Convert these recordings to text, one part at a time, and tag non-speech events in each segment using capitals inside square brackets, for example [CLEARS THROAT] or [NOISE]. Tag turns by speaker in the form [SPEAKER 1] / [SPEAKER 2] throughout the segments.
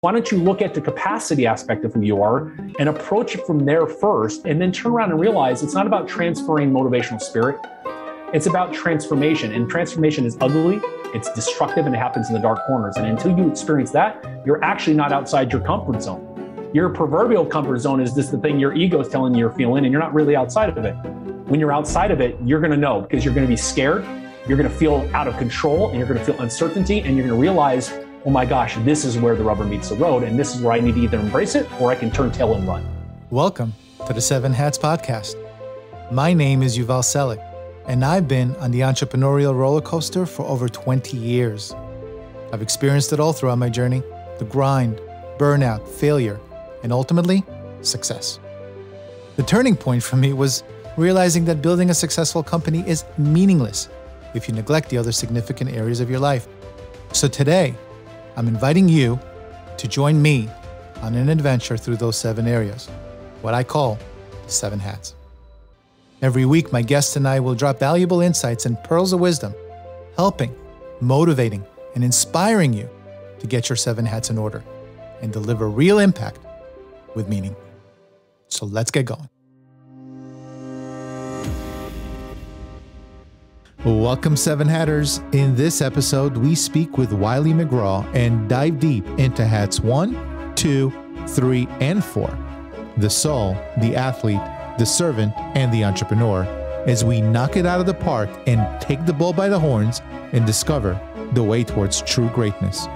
[SPEAKER 1] Why don't you look at the capacity aspect of who you are and approach it from there first, and then turn around and realize it's not about transferring motivational spirit. It's about transformation, and transformation is ugly, it's destructive, and it happens in the dark corners. And until you experience that, you're actually not outside your comfort zone. Your proverbial comfort zone is just the thing your ego is telling you you're feeling, and you're not really outside of it. When you're outside of it, you're going to know because you're going to be scared, you're going to feel out of control, and you're going to feel uncertainty, and you're going to realize, oh my gosh, this is where the rubber meets the road, and this is where I need to either embrace it or I can turn tail and run.
[SPEAKER 2] Welcome to the Seven Hats Podcast. My name is Yuval Selik, and I've been on the entrepreneurial roller coaster for over 20 years. I've experienced it all throughout my journey the grind, burnout, failure, and ultimately, success. The turning point for me was realizing that building a successful company is meaningless if you neglect the other significant areas of your life. So today, I'm inviting you to join me on an adventure through those seven areas, what I call the seven hats. Every week, my guests and I will drop valuable insights and pearls of wisdom, helping, motivating, and inspiring you to get your seven hats in order and deliver real impact with meaning. So let's get going. Welcome, Seven Hatters. In this episode, we speak with Wylie McGraw and dive deep into hats one, two, three, and four the soul, the athlete, the servant, and the entrepreneur as we knock it out of the park and take the bull by the horns and discover the way towards true greatness.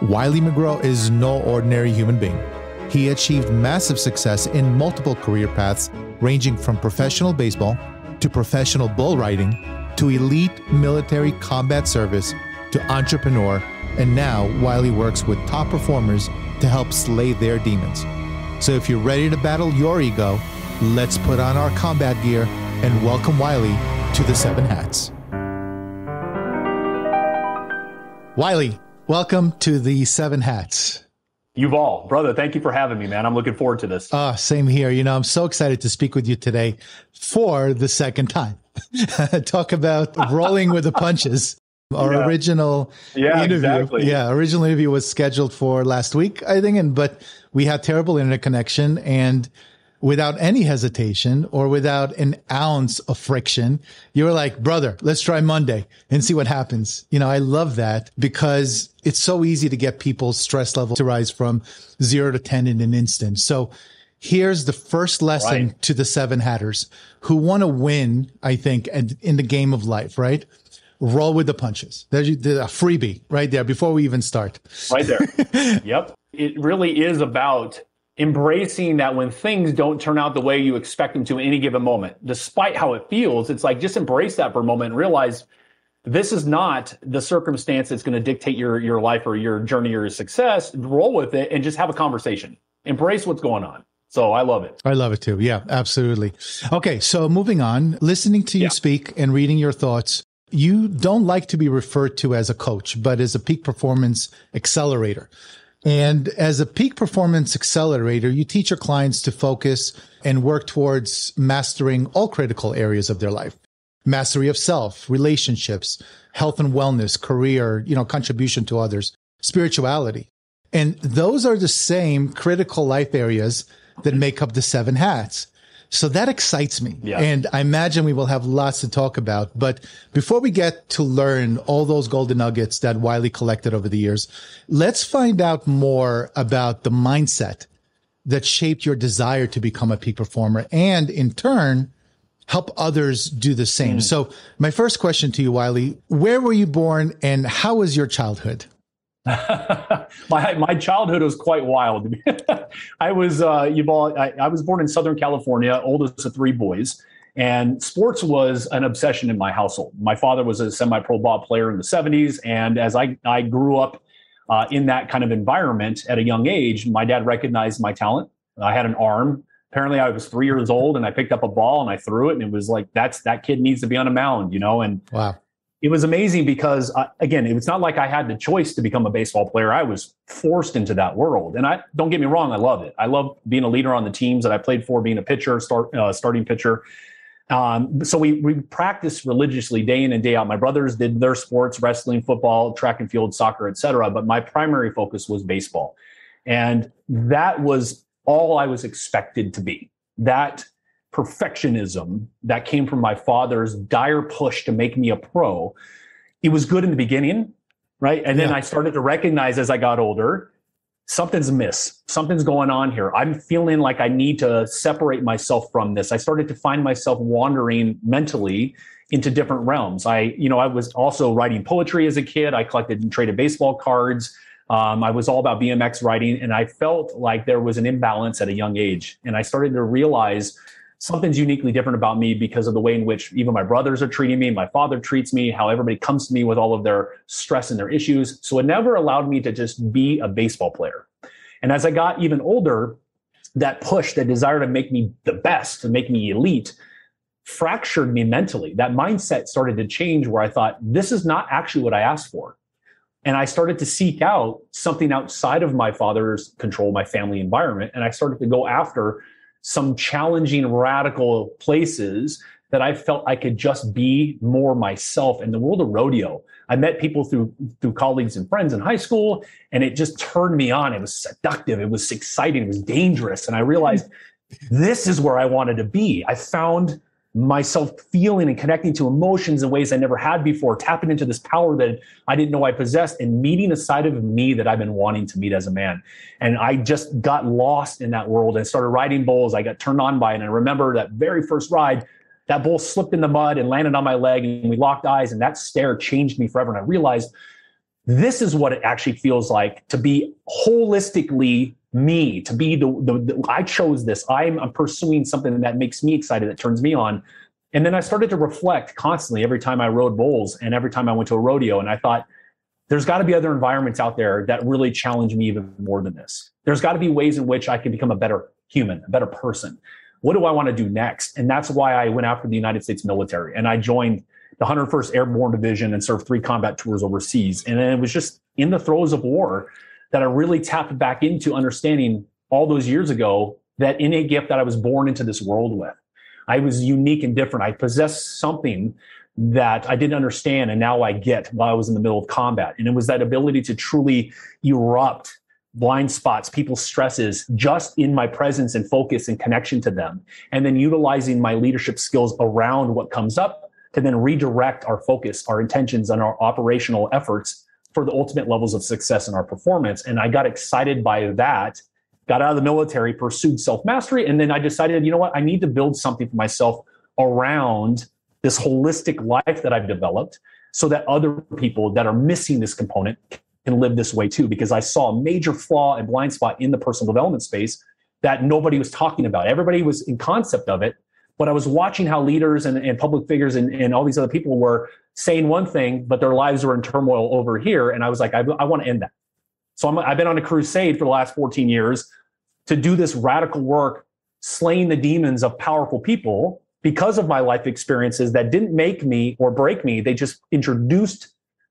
[SPEAKER 2] Wylie McGraw is no ordinary human being. He achieved massive success in multiple career paths, ranging from professional baseball to professional bull riding to elite military combat service to entrepreneur, and now Wylie works with top performers to help slay their demons. So if you're ready to battle your ego, let's put on our combat gear and welcome Wylie to the Seven Hats. Wylie, welcome to the Seven Hats.
[SPEAKER 1] Yuval, brother, thank you for having me, man. I'm looking forward to this.
[SPEAKER 2] Ah, same here. You know, I'm so excited to speak with you today for the second time. [LAUGHS] Talk about rolling with the punches. Our yeah. original
[SPEAKER 1] yeah,
[SPEAKER 2] interview,
[SPEAKER 1] exactly.
[SPEAKER 2] yeah, original interview was scheduled for last week, I think, and but we had terrible internet connection, and without any hesitation or without an ounce of friction, you were like, brother, let's try Monday and see what happens. You know, I love that because it's so easy to get people's stress level to rise from zero to 10 in an instant. So here's the first lesson right. to the seven hatters who want to win, I think, and in the game of life, right? Roll with the punches. There's a freebie right there before we even start.
[SPEAKER 1] Right there. [LAUGHS] yep. It really is about embracing that when things don't turn out the way you expect them to in any given moment, despite how it feels, it's like just embrace that for a moment and realize this is not the circumstance that's going to dictate your, your life or your journey or your success. Roll with it and just have a conversation. Embrace what's going on. So I love it.
[SPEAKER 2] I love it too. Yeah, absolutely. Okay. So moving on, listening to you yeah. speak and reading your thoughts, you don't like to be referred to as a coach, but as a peak performance accelerator. And as a peak performance accelerator, you teach your clients to focus and work towards mastering all critical areas of their life. Mastery of self, relationships, health and wellness, career, you know, contribution to others, spirituality. And those are the same critical life areas that make up the seven hats. So that excites me. Yeah. And I imagine we will have lots to talk about. But before we get to learn all those golden nuggets that Wylie collected over the years, let's find out more about the mindset that shaped your desire to become a peak performer and in turn, help others do the same. Mm. So my first question to you, Wylie, where were you born and how was your childhood? [LAUGHS]
[SPEAKER 1] my my childhood was quite wild. [LAUGHS] I was uh, Yuval, I, I was born in Southern California, oldest of three boys, and sports was an obsession in my household. My father was a semi-pro ball player in the '70s, and as I I grew up uh, in that kind of environment at a young age, my dad recognized my talent. I had an arm. Apparently, I was three years old, and I picked up a ball and I threw it, and it was like that's that kid needs to be on a mound, you know. And
[SPEAKER 2] wow
[SPEAKER 1] it was amazing because again, it was not like I had the choice to become a baseball player. I was forced into that world, and I don't get me wrong, I love it. I love being a leader on the teams that I played for, being a pitcher, start uh, starting pitcher. Um, so we we practiced religiously day in and day out. My brothers did their sports, wrestling, football, track and field, soccer, etc. But my primary focus was baseball. And that was all I was expected to be. That perfectionism that came from my father's dire push to make me a pro, it was good in the beginning, right? And then yeah. I started to recognize as I got older, something's amiss. Something's going on here. I'm feeling like I need to separate myself from this. I started to find myself wandering mentally into different realms. I, you know, I was also writing poetry as a kid. I collected and traded baseball cards. Um, I was all about BMX riding, and I felt like there was an imbalance at a young age. And I started to realize something's uniquely different about me because of the way in which even my brothers are treating me, my father treats me, how everybody comes to me with all of their stress and their issues. So it never allowed me to just be a baseball player. And as I got even older, that push, that desire to make me the best, to make me elite, fractured me mentally. That mindset started to change where I thought, this is not actually what I asked for. And I started to seek out something outside of my father's control, my family environment. And I started to go after some challenging, radical places that I felt I could just be more myself in the world of rodeo. I met people through through colleagues and friends in high school, and it just turned me on. It was seductive, it was exciting, it was dangerous, and I realized [LAUGHS] this is where I wanted to be. I found myself feeling and connecting to emotions in ways I never had before, tapping into this power that I didn't know I possessed, and meeting a side of me that I've been wanting to meet as a man. And I just got lost in that world and started riding bulls. I got turned on by it. And I remember that very first ride, that bull slipped in the mud and landed on my leg, and we locked eyes, and that stare changed me forever. And I realized this is what it actually feels like to be holistically me to be the, the, the I chose this. I'm, I'm pursuing something that makes me excited, that turns me on. And then I started to reflect constantly every time I rode bulls and every time I went to a rodeo. And I thought, there's got to be other environments out there that really challenge me even more than this. There's got to be ways in which I can become a better human, a better person. What do I want to do next? And that's why I went after the United States military and I joined the 101st Airborne Division and served three combat tours overseas. And then it was just in the throes of war that I really tapped back into understanding all those years ago that innate gift that I was born into this world with. I was unique and different. I possessed something that I didn't understand and now I get while I was in the middle of combat. And it was that ability to truly erupt blind spots, people's stresses just in my presence and focus and connection to them. And then utilizing my leadership skills around what comes up to then redirect our focus, our intentions and our operational efforts for the ultimate levels of success in our performance. And I got excited by that, got out of the military, pursued self mastery. And then I decided, you know what? I need to build something for myself around this holistic life that I've developed so that other people that are missing this component can live this way too. Because I saw a major flaw and blind spot in the personal development space that nobody was talking about. Everybody was in concept of it, but I was watching how leaders and, and public figures and, and all these other people were saying one thing, but their lives were in turmoil over here. And I was like, I, I want to end that. So i have been on a crusade for the last 14 years to do this radical work, slaying the demons of powerful people because of my life experiences that didn't make me or break me. They just introduced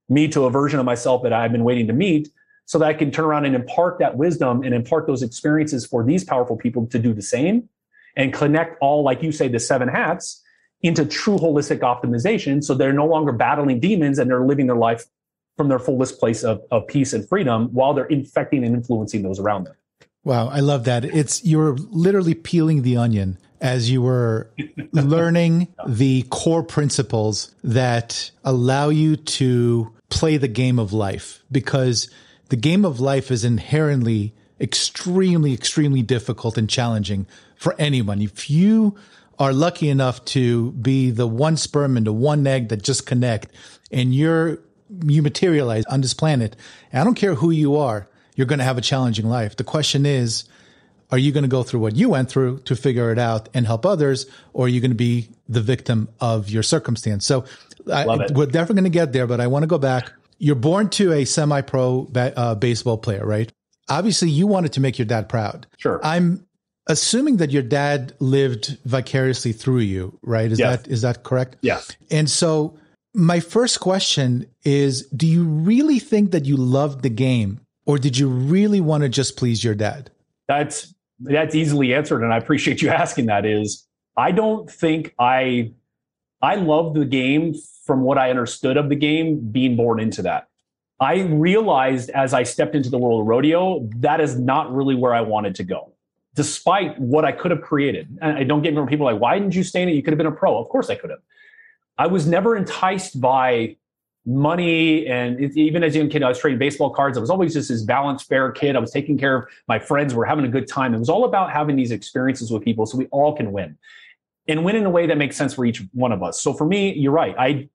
[SPEAKER 1] me to a version of myself that I've been waiting to meet so that I can turn around and impart that wisdom and impart those experiences for these powerful people to do the same and connect all, like you say, the seven hats into true holistic optimization. So they're no longer battling demons and they're living their life from their fullest place of, of peace and freedom while they're infecting and influencing those around them.
[SPEAKER 2] Wow, I love that. It's you're literally peeling the onion as you were [LAUGHS] learning the core principles that allow you to play the game of life because the game of life is inherently extremely extremely difficult and challenging for anyone. If you are lucky enough to be the one sperm and the one egg that just connect and you're, you materialize on this planet, I don't care who you are, you're going to have a challenging life. The question is, are you going to go through what you went through to figure it out and help others, or are you going to be the victim of your circumstance? So I, we're definitely going to get there, but I want to go back. You're born to a semi-pro ba- uh, baseball player, right? Obviously, you wanted to make your dad proud.
[SPEAKER 1] Sure.
[SPEAKER 2] I'm assuming that your dad lived vicariously through you, right? Is yes. that is that correct?
[SPEAKER 1] Yeah.
[SPEAKER 2] And so my first question is do you really think that you loved the game or did you really want to just please your dad?
[SPEAKER 1] That's that's easily answered and I appreciate you [LAUGHS] asking that is I don't think I I loved the game from what I understood of the game being born into that. I realized as I stepped into the world of rodeo, that is not really where I wanted to go, despite what I could have created. And I don't get me wrong, people like, why didn't you stay in it? You could have been a pro. Of course I could have. I was never enticed by money. And it, even as a young kid, I was trading baseball cards. I was always just this balanced, fair kid. I was taking care of my friends. We're having a good time. It was all about having these experiences with people so we all can win and win in a way that makes sense for each one of us. So for me, you're right. I,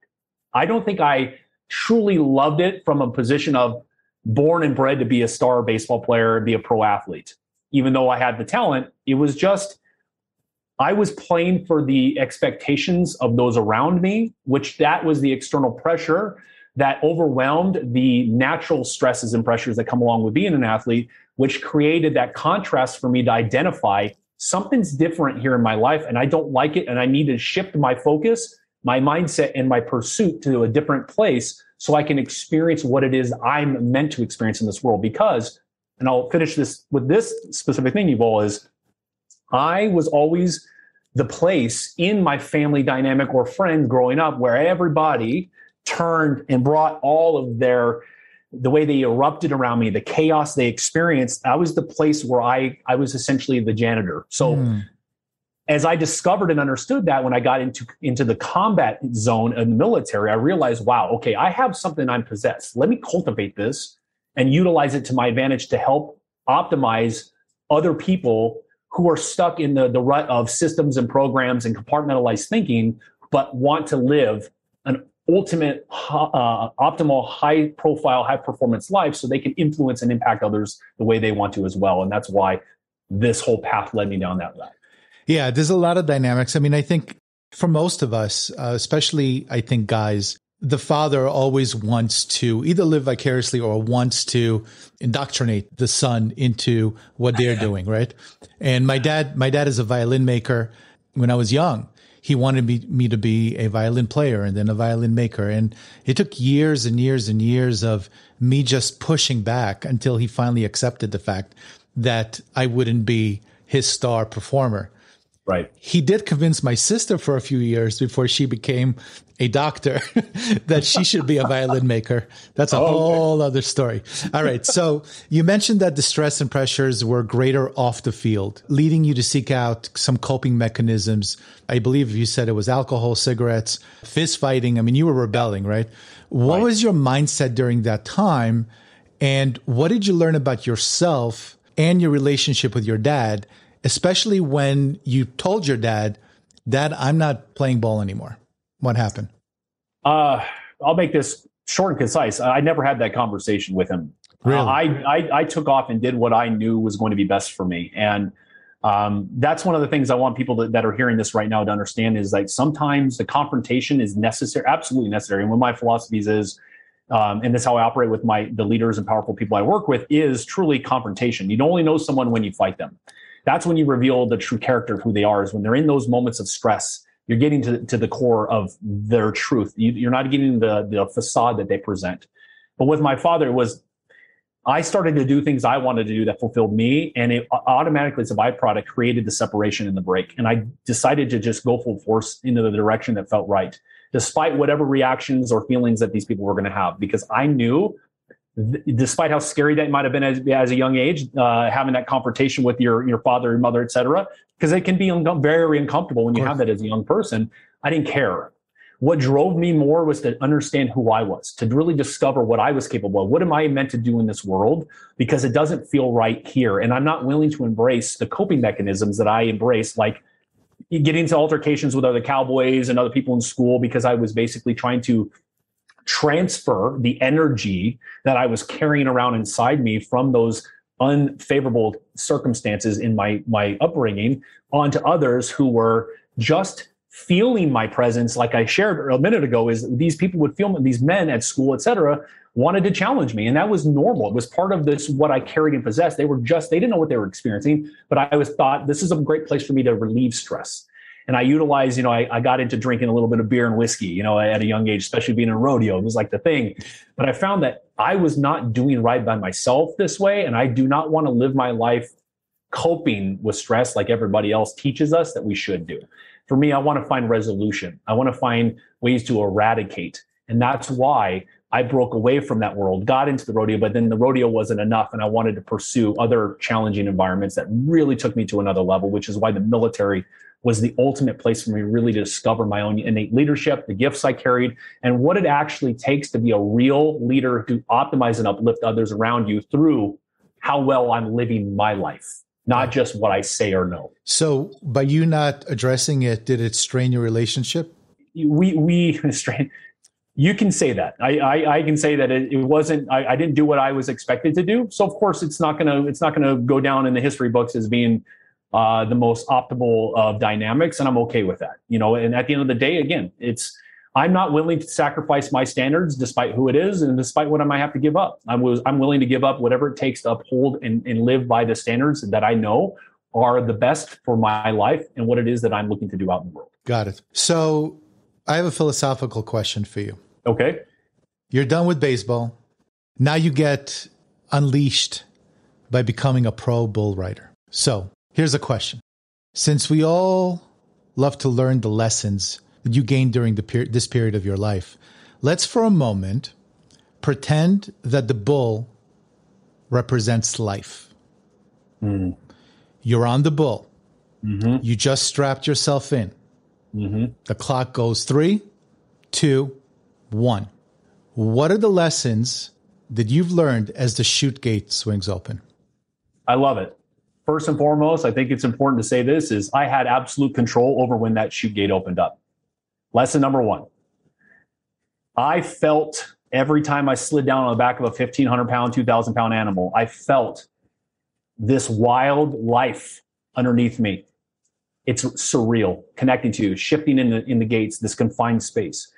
[SPEAKER 1] I don't think I truly loved it from a position of born and bred to be a star baseball player and be a pro athlete. Even though I had the talent, it was just I was playing for the expectations of those around me, which that was the external pressure that overwhelmed the natural stresses and pressures that come along with being an athlete, which created that contrast for me to identify something's different here in my life and I don't like it. And I need to shift my focus, my mindset, and my pursuit to a different place so I can experience what it is I'm meant to experience in this world. Because, and I'll finish this with this specific thing, Yuval, is I was always the place in my family dynamic or friends growing up where everybody turned and brought all of their the way they erupted around me the chaos they experienced i was the place where i i was essentially the janitor. So mm. as i discovered and understood that when i got into into the combat zone in the military i realized wow okay i have something i'm possessed. Let me cultivate this and utilize it to my advantage to help optimize other people who are stuck in the, the rut of systems and programs and compartmentalized thinking, but want to live an ultimate uh, optimal high profile high performance life so they can influence and impact others the way they want to as well. And that's why this whole path led me down that route.
[SPEAKER 2] Yeah there's a lot of dynamics. I mean i think for most of us uh, especially i think guys the father always wants to either live vicariously or wants to indoctrinate the son into what they're [LAUGHS] doing, right? And my dad, my dad is a violin maker. When I was young, he wanted me, me to be a violin player and then a violin maker. And it took years and years and years of me just pushing back until he finally accepted the fact that I wouldn't be his star performer.
[SPEAKER 1] Right.
[SPEAKER 2] He did convince my sister for a few years before she became a doctor [LAUGHS] that she should be a violin maker. That's a oh, whole okay. other story. All right. So you mentioned that the stress and pressures were greater off the field, leading you to seek out some coping mechanisms. I believe you said it was alcohol, cigarettes, fist fighting. I mean, you were rebelling, right? What right. was your mindset during that time? And what did you learn about yourself and your relationship with your dad especially when you told your dad, Dad, I'm not playing ball anymore? What happened?
[SPEAKER 1] Uh, I'll make this short and concise. I never had that conversation with him. Really? Uh, I, I, I took off and did what I knew was going to be best for me, and um, that's one of the things I want people that, that are hearing this right now to understand is like sometimes the confrontation is necessary, absolutely necessary. And one of my philosophies is, um, and this is how I operate with my the leaders and powerful people I work with, is truly confrontation. You only know someone when you fight them that's when you reveal the true character of who they are is when they're in those moments of stress you're getting to, to the core of their truth. You, are not getting the, the facade that they present. But with my father it was i started to do things i wanted to do that fulfilled me and it uh, automatically as a byproduct created the separation and the break. And i decided to just go full force into the direction that felt right despite whatever reactions or feelings that these people were going to have because i knew despite how scary that might have been as, as a young age, uh, having that confrontation with your your father, your mother, etc., because it can be un- very uncomfortable when you have that as a young person. I didn't care. What drove me more was to understand who I was, to really discover what I was capable of. What am I meant to do in this world? Because it doesn't feel right here, and I'm not willing to embrace the coping mechanisms that I embrace, like getting into altercations with other cowboys and other people in school, because I was basically trying to transfer the energy that I was carrying around inside me from those unfavorable circumstances in my my upbringing onto others who were just feeling my presence. Like i shared a minute ago is these people would feel these men at school etc wanted to challenge me and that was normal. It was part of this what i carried and possessed. They were just they didn't know what they were experiencing but i was thought this is a great place for me to relieve stress and I utilized, you know, I, I got into drinking a little bit of beer and whiskey, you know, at a young age, especially being in a rodeo. It was like the thing. But I found that I was not doing right by myself this way. And I do not want to live my life coping with stress like everybody else teaches us that we should do. For me, I want to find resolution. I want to find ways to eradicate. And that's why I broke away from that world, got into the rodeo, but then the rodeo wasn't enough. And I wanted to pursue other challenging environments that really took me to another level, which is why the military was the ultimate place for me really to discover my own innate leadership, the gifts I carried, and what it actually takes to be a real leader to optimize and uplift others around you through how well I'm living my life, not just what I say or know.
[SPEAKER 2] So, by you not addressing it, did it strain your relationship?
[SPEAKER 1] We we [LAUGHS] strain you can say that. I, I, I, can say that it, it wasn't. I, I, didn't do what I was expected to do. So of course, it's not gonna it's not gonna go down in the history books as being uh, the most optimal of dynamics, and I'm okay with that. You know, and at the end of the day, again, it's I'm not willing to sacrifice my standards despite who it is and despite what I might have to give up. I was I'm willing to give up whatever it takes to uphold and, and live by the standards that I know are the best for my life and what it is that I'm looking to do out in the world.
[SPEAKER 2] Got it. So I have a philosophical question for you.
[SPEAKER 1] Okay.
[SPEAKER 2] You're done with baseball. Now you get unleashed by becoming a pro bull rider. So here's a question. Since we all love to learn the lessons that you gained during the per- this period of your life, let's for a moment pretend that the bull represents life. Mm. You're on the bull. Mm-hmm. You just strapped yourself in. Mm-hmm. The clock goes three, two, one, what are the lessons that you've learned as the chute gate swings open?
[SPEAKER 1] I love it. First and foremost, I think it's important to say this is I had absolute control over when that chute gate opened up. Lesson number one. I felt every time I slid down on the back of a 1500 pound, 2000 pound animal, I felt this wild life underneath me. It's surreal, connecting to, you, shifting in the, in the gates, this confined space.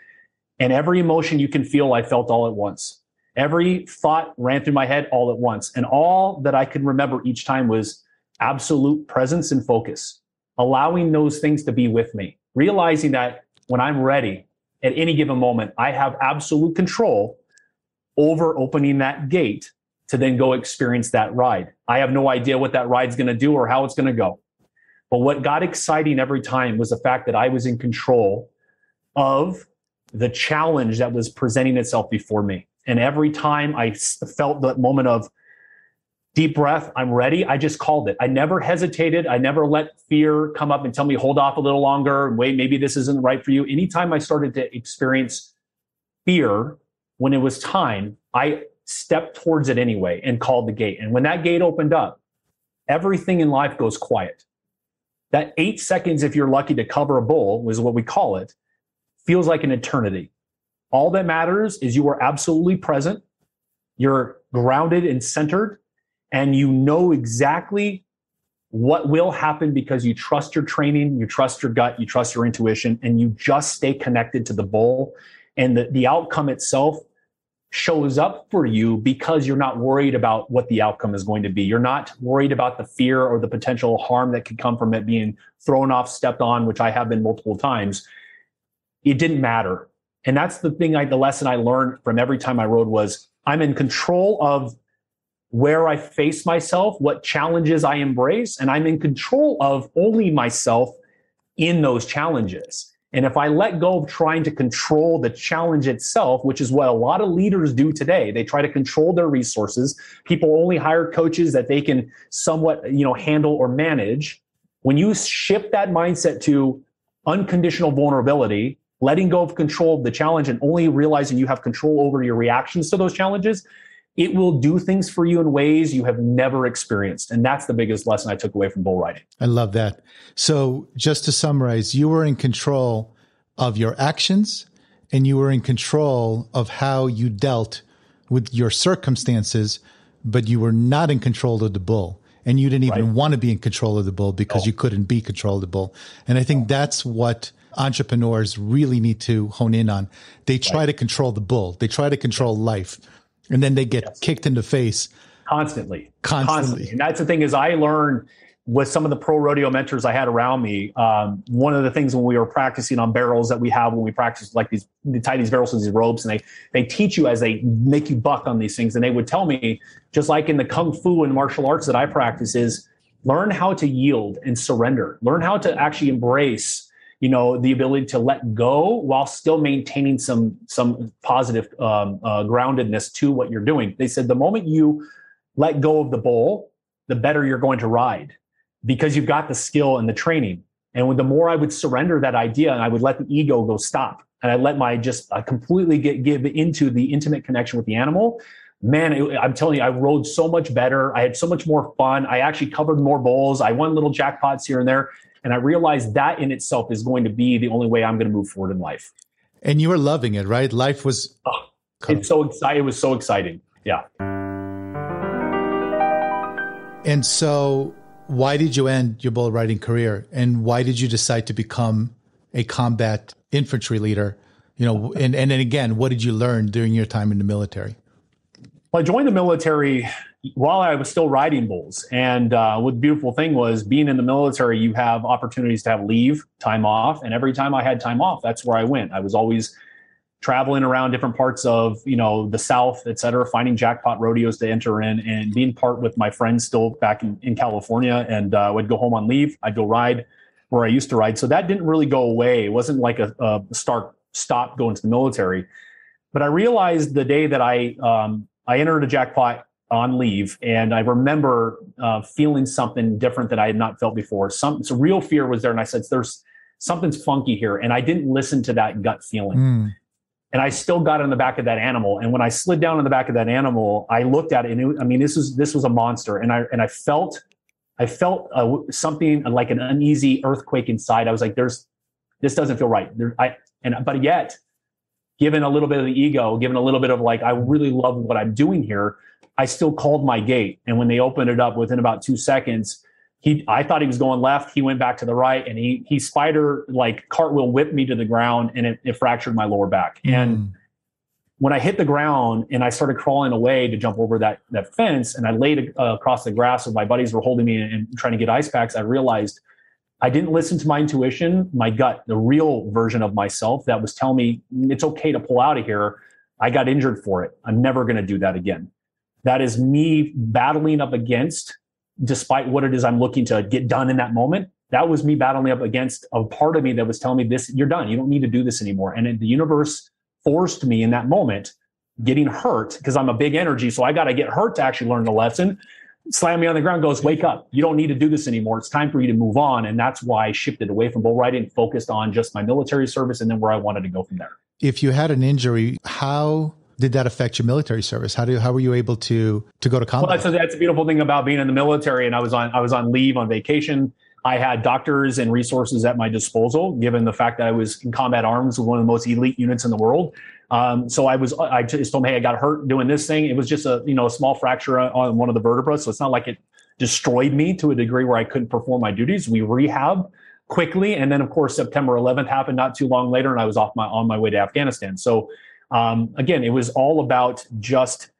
[SPEAKER 1] And every emotion you can feel, I felt all at once. Every thought ran through my head all at once. And all that I could remember each time was absolute presence and focus, allowing those things to be with me, realizing that when I'm ready at any given moment, I have absolute control over opening that gate to then go experience that ride. I have no idea what that ride's going to do or how it's going to go. But what got exciting every time was the fact that I was in control of the challenge that was presenting itself before me. And every time I felt that moment of deep breath, I'm ready, I just called it. I never hesitated. I never let fear come up and tell me, hold off a little longer, wait, maybe this isn't right for you. Anytime I started to experience fear when it was time, I stepped towards it anyway and called the gate. And when that gate opened up, everything in life goes quiet. That eight seconds, if you're lucky to cover a bull, is what we call it feels like an eternity. All that matters is you are absolutely present, you're grounded and centered, and you know exactly what will happen because you trust your training, you trust your gut, you trust your intuition, and you just stay connected to the bowl. And the, the outcome itself shows up for you because you're not worried about what the outcome is going to be. You're not worried about the fear or the potential harm that could come from it being thrown off, stepped on, which I have been multiple times it didn't matter. And that's the thing I, the lesson I learned from every time I rode was I'm in control of where I face myself, what challenges I embrace, and I'm in control of only myself in those challenges. And if I let go of trying to control the challenge itself, which is what a lot of leaders do today, they try to control their resources. People only hire coaches that they can somewhat, you know, handle or manage. When you shift that mindset to unconditional vulnerability, letting go of control of the challenge and only realizing you have control over your reactions to those challenges, it will do things for you in ways you have never experienced. And that's the biggest lesson I took away from bull riding.
[SPEAKER 2] I love that. So, just to summarize, you were in control of your actions and you were in control of how you dealt with your circumstances, but you were not in control of the bull. And you didn't even right. want to be in control of the bull because oh. you couldn't be control of the bull. And I think that's what entrepreneurs really need to hone in on. They try right. to control the bull. They try to control life and then they get yes. kicked in the face
[SPEAKER 1] constantly,
[SPEAKER 2] constantly. Constantly.
[SPEAKER 1] And that's the thing is I learned with some of the pro rodeo mentors I had around me. Um, one of the things when we were practicing on barrels that we have when we practice like these, they tie these barrels to these ropes and they, they teach you as they make you buck on these things. And they would tell me, just like in the Kung Fu and martial arts that I practice is learn how to yield and surrender, learn how to actually embrace you know the ability to let go while still maintaining some some positive um, uh, groundedness to what you're doing they said the moment you let go of the bowl the better you're going to ride because you've got the skill and the training and the more i would surrender that idea and i would let the ego go stop and i let my just I completely get give into the intimate connection with the animal man, I'm telling you, I rode so much better. I had so much more fun. I actually covered more bowls. I won little jackpots here and there. And I realized that in itself is going to be the only way I'm going to move forward in life.
[SPEAKER 2] And you were loving it, right? Life was.
[SPEAKER 1] Oh, it's so exciting. It was so exciting. Yeah.
[SPEAKER 2] And so, why did you end your bull riding career? And why did you decide to become a combat infantry leader? You know, and, and then again, what did you learn during your time in the military?
[SPEAKER 1] Well, I joined the military while I was still riding bulls. And uh, what the beautiful thing was being in the military, you have opportunities to have leave, time off. And every time I had time off, that's where I went. I was always traveling around different parts of, you know, the South, et cetera, finding jackpot rodeos to enter in and being part with my friends still back in, in California. And uh, would go home on leave. I'd go ride where I used to ride. So that didn't really go away. It wasn't like a, a start, stop going to the military. But I realized the day that I, um, I entered a jackpot on leave, and I remember uh, feeling something different that I had not felt before. Some so real fear was there, and I said, "There's something's funky here," and I didn't listen to that gut feeling. Mm. And I still got in the back of that animal. And when I slid down in the back of that animal, I looked at it, and it, I mean, this was this was a monster, and I and I felt, I felt uh, something like an uneasy earthquake inside. I was like, "There's, this doesn't feel right." There, I and but yet given a little bit of the ego, given a little bit of like, I really love what I'm doing here, I still called my gate. And when they opened it up within about two seconds, he I thought he was going left. He went back to the right and he he spider like cartwheel whipped me to the ground and it, it fractured my lower back. Mm. And when I hit the ground and I started crawling away to jump over that that fence and I laid uh, across the grass and my buddies were holding me and, and trying to get ice packs, I realized I didn't listen to my intuition, my gut, the real version of myself that was telling me it's okay to pull out of here. I got injured for it. I'm never going to do that again. That is me battling up against, despite what it is I'm looking to get done in that moment. That was me battling up against a part of me that was telling me this, you're done. You don't need to do this anymore. And the universe forced me in that moment getting hurt because I'm a big energy. So I got to get hurt to actually learn the lesson slam me on the ground, goes, wake up. You don't need to do this anymore. It's time for you to move on. And that's why I shifted away from bull riding, focused on just my military service and then where I wanted to go from there.
[SPEAKER 2] If you had an injury, how did that affect your military service? How do how were you able to to go to combat?
[SPEAKER 1] Well, that's, that's a beautiful thing about being in the military. And I was on I was on leave on vacation. I had doctors and resources at my disposal, given the fact that I was in combat arms with one of the most elite units in the world. Um, so I was, I just told him, hey, I got hurt doing this thing. It was just a, you know, a small fracture on one of the vertebrae. So it's not like it destroyed me to a degree where I couldn't perform my duties. We rehab quickly. And then of course, September 11th happened not too long later and I was off my, on my way to Afghanistan. So um, again, it was all about just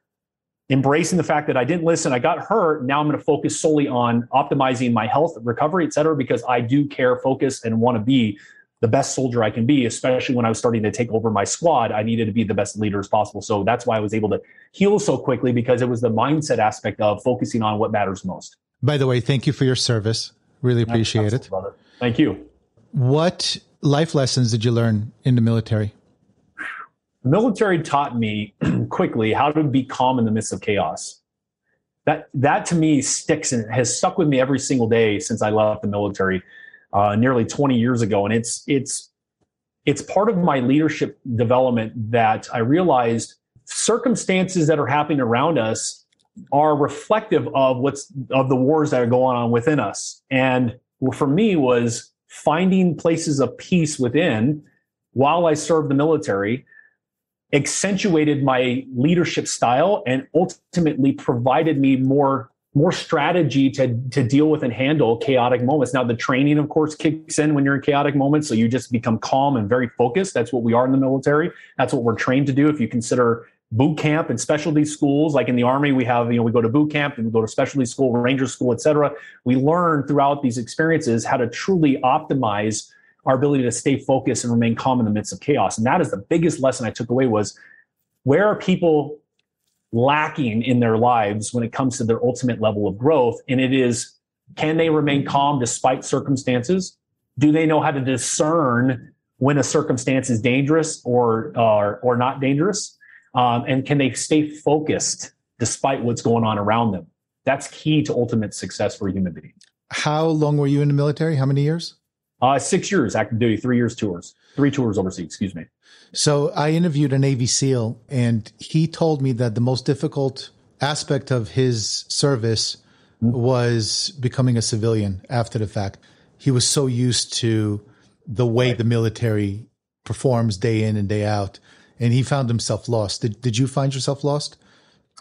[SPEAKER 1] embracing the fact that I didn't listen, I got hurt. Now I'm going to focus solely on optimizing my health, recovery, et cetera, because I do care, focus, and want to be the best soldier I can be, especially when I was starting to take over my squad. I needed to be the best leader as possible. So that's why I was able to heal so quickly because it was the mindset aspect of focusing on what matters most.
[SPEAKER 2] By the way, thank you for your service. Really appreciate it.
[SPEAKER 1] Brother. Thank you.
[SPEAKER 2] What life lessons did you learn in the military?
[SPEAKER 1] The military taught me [CLEARS THROAT] quickly how to be calm in the midst of chaos. That that to me sticks and has stuck with me every single day since I left the military uh, nearly 20 years ago, and it's it's it's part of my leadership development that I realized circumstances that are happening around us are reflective of what's of the wars that are going on within us. And for me was finding places of peace within while I served the military accentuated my leadership style and ultimately provided me more more strategy to to deal with and handle chaotic moments. Now the training of course kicks in when you're in chaotic moments so you just become calm and very focused. That's what we are in the military. That's what we're trained to do if you consider boot camp and specialty schools like in the army we have you know we go to boot camp and we go to specialty school ranger school etc we learn throughout these experiences how to truly optimize our ability to stay focused and remain calm in the midst of chaos and that is the biggest lesson i took away was where are people lacking in their lives when it comes to their ultimate level of growth. And it is can they remain calm despite circumstances? Do they know how to discern when a circumstance is dangerous or or, or not dangerous? Um, and can they stay focused despite what's going on around them? That's key to ultimate success for a human being.
[SPEAKER 2] How long were you in the military? How many years?
[SPEAKER 1] Uh, six years active duty, three years tours, three tours overseas. Excuse me.
[SPEAKER 2] So I interviewed a Navy SEAL, and he told me that the most difficult aspect of his service was becoming a civilian after the fact. He was so used to the way right. the military performs day in and day out, and he found himself lost. Did, did you find yourself lost?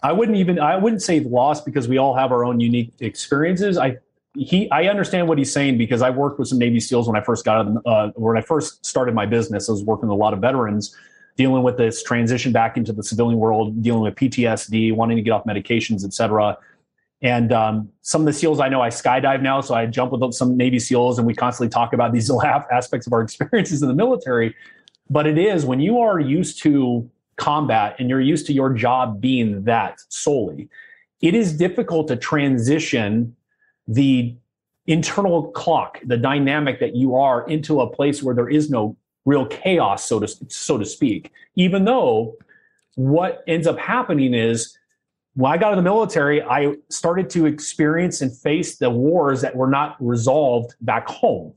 [SPEAKER 1] I wouldn't even I wouldn't say lost because we all have our own unique experiences. I he I understand what he's saying because I worked with some Navy SEALs when I first got uh, when I first started my business. I was working with a lot of veterans dealing with this transition back into the civilian world, dealing with PTSD, wanting to get off medications, et cetera. And um, some of the SEALs I know, I skydive now, so I jump with some Navy SEALs, and we constantly talk about these [LAUGHS] aspects of our experiences in the military. But it is when you are used to combat and you're used to your job being that solely, it is difficult to transition the internal clock, the dynamic that you are into a place where there is no real chaos, so to so to speak. Even though what ends up happening is when I got in the military, I started to experience and face the wars that were not resolved back home.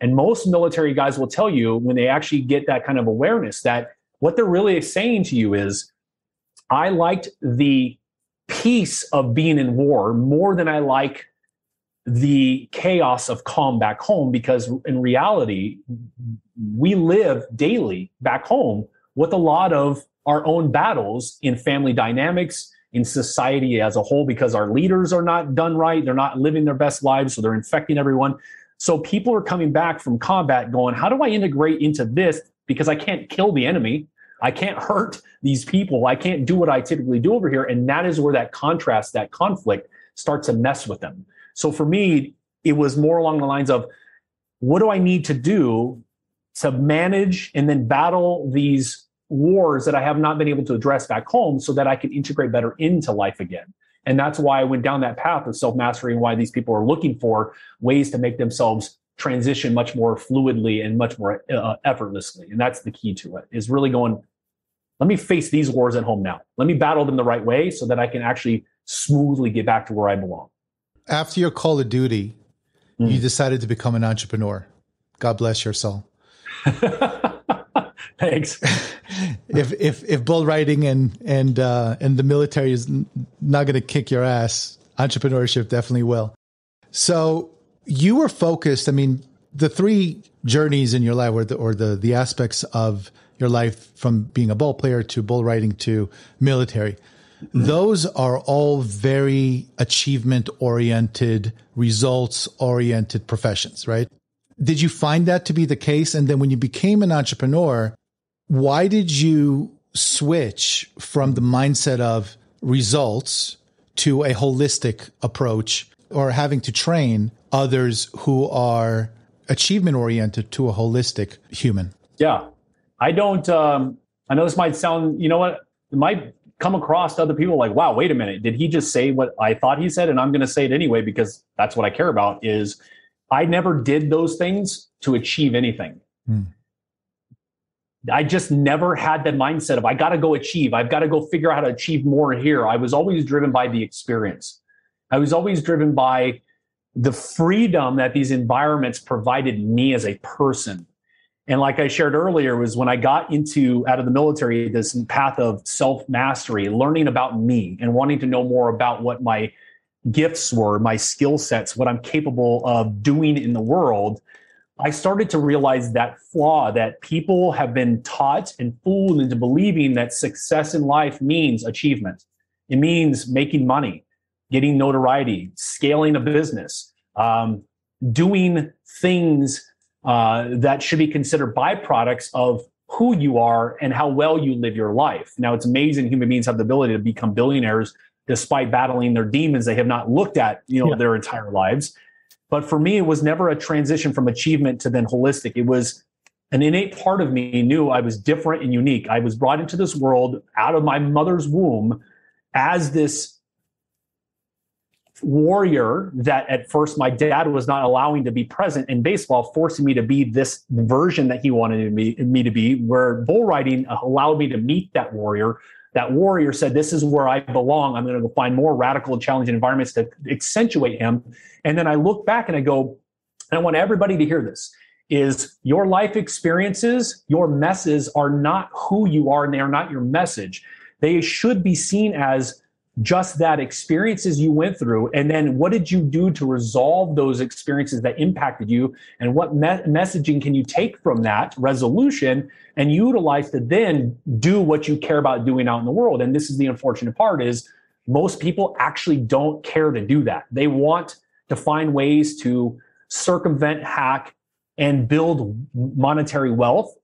[SPEAKER 1] And most military guys will tell you when they actually get that kind of awareness that what they're really saying to you is, I liked the peace of being in war more than I like the chaos of calm back home because in reality, we live daily back home with a lot of our own battles in family dynamics, in society as a whole, because our leaders are not done right. They're not living their best lives, so they're infecting everyone. So people are coming back from combat going, how do I integrate into this? Because I can't kill the enemy. I can't hurt these people. I can't do what I typically do over here. And that is where that contrast, that conflict starts to mess with them. So for me, it was more along the lines of what do I need to do to manage and then battle these wars that I have not been able to address back home so that I can integrate better into life again. And that's why I went down that path of self mastery and why these people are looking for ways to make themselves transition much more fluidly and much more uh, effortlessly. And that's the key to it is really going, let me face these wars at home now. Let me battle them the right way so that I can actually smoothly get back to where I belong
[SPEAKER 2] after your Call of Duty, mm. you decided to become an entrepreneur. God bless your soul. [LAUGHS]
[SPEAKER 1] Thanks. [LAUGHS]
[SPEAKER 2] if if if bull riding and and uh, and the military is not going to kick your ass, entrepreneurship definitely will. So you were focused. I mean, the three journeys in your life, or the or the the aspects of your life, from being a ball player to bull riding to military, those are all very achievement oriented, results oriented professions, right? Did you find that to be the case? And then when you became an entrepreneur, why did you switch from the mindset of results to a holistic approach or having to train others who are achievement oriented to a holistic human?
[SPEAKER 1] Yeah. I don't, um, I know this might sound, you know what, might come across to other people like, wow, wait a minute, did he just say what I thought he said? And I'm going to say it anyway because that's what I care about. Is I never did those things to achieve anything. Hmm. I just never had that mindset of I got to go achieve. I've got to go figure out how to achieve more here. I was always driven by the experience. I was always driven by the freedom that these environments provided me as a person and like I shared earlier, was when I got into out of the military, this path of self mastery, learning about me and wanting to know more about what my gifts were, my skill sets, what I'm capable of doing in the world. I started to realize that flaw that people have been taught and fooled into believing that success in life means achievement. It means making money, getting notoriety, scaling a business, um, doing things uh, that should be considered byproducts of who you are and how well you live your life. Now, it's amazing human beings have the ability to become billionaires despite battling their demons they have not looked at, you know, yeah. their entire lives. But for me, it was never a transition from achievement to then holistic. It was an innate part of me knew I was different and unique. I was brought into this world out of my mother's womb as this warrior that at first my dad was not allowing to be present in baseball, forcing me to be this version that he wanted me, me to be, where bull riding allowed me to meet that warrior. That warrior said, This is where I belong. I'm going to go find more radical and challenging environments to accentuate him. And then I look back and I go, I want everybody to hear this is your life experiences, your messes are not who you are and they are not your message. They should be seen as just that experiences you went through and then what did you do to resolve those experiences that impacted you and what me- messaging can you take from that resolution and utilize to then do what you care about doing out in the world? And this is the unfortunate part is most people actually don't care to do that. They want to find ways to circumvent hack and build monetary wealth,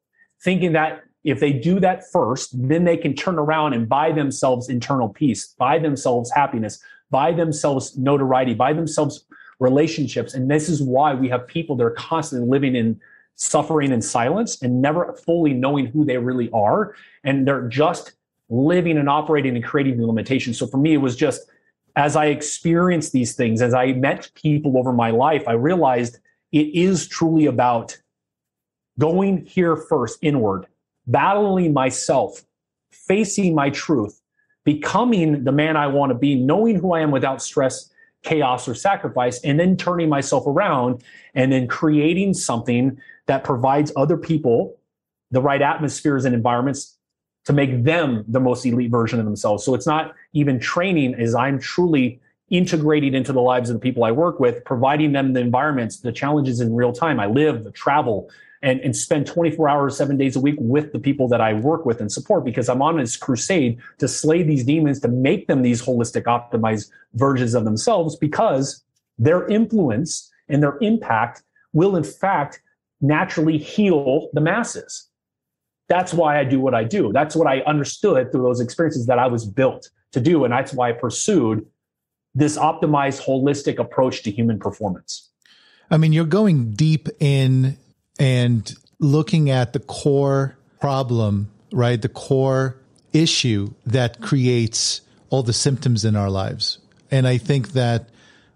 [SPEAKER 1] thinking that if they do that first, then they can turn around and buy themselves internal peace, buy themselves happiness, buy themselves notoriety, buy themselves relationships. And this is why we have people that are constantly living in suffering and silence and never fully knowing who they really are. And they're just living and operating and creating the limitations. So for me, it was just as I experienced these things, as I met people over my life, I realized it is truly about going here first, inward, battling myself, facing my truth, becoming the man I want to be, knowing who I am without stress, chaos, or sacrifice, and then turning myself around and then creating something that provides other people the right atmospheres and environments to make them the most elite version of themselves. So it's not even training as I'm truly integrating into the lives of the people I work with, providing them the environments, the challenges in real time. I live, travel, and, and spend 24 hours, seven days a week with the people that I work with and support because I'm on this crusade to slay these demons, to make them these holistic, optimized versions of themselves because their influence and their impact will, in fact, naturally heal the masses. That's why I do what I do. That's what I understood through those experiences that I was built to do. And that's why I pursued this optimized, holistic approach to human performance.
[SPEAKER 2] I mean, you're going deep in and looking at the core problem, right? The core issue that creates all the symptoms in our lives. And I think that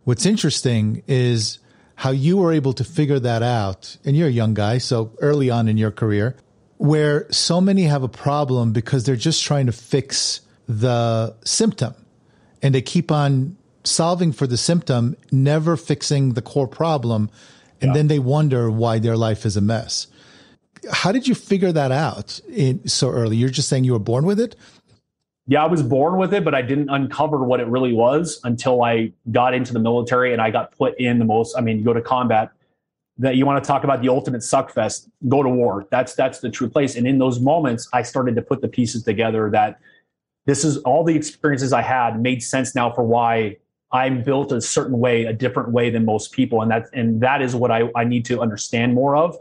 [SPEAKER 2] what's interesting is how you were able to figure that out. And you're a young guy, so early on in your career, where so many have a problem because they're just trying to fix the symptom and they keep on solving for the symptom, never fixing the core problem. And yeah. then they wonder why their life is a mess. How did you figure that out in, so early? You're just saying you were born with it?
[SPEAKER 1] Yeah, I was born with it, but I didn't uncover what it really was until I got into the military and I got put in the most. I mean, you go to combat, that you want to talk about the ultimate suck fest, go to war. That's that's the true place. And in those moments, I started to put the pieces together that this is all the experiences I had made sense now for why I'm built a certain way, a different way than most people. And that and that is what I, I need to understand more of.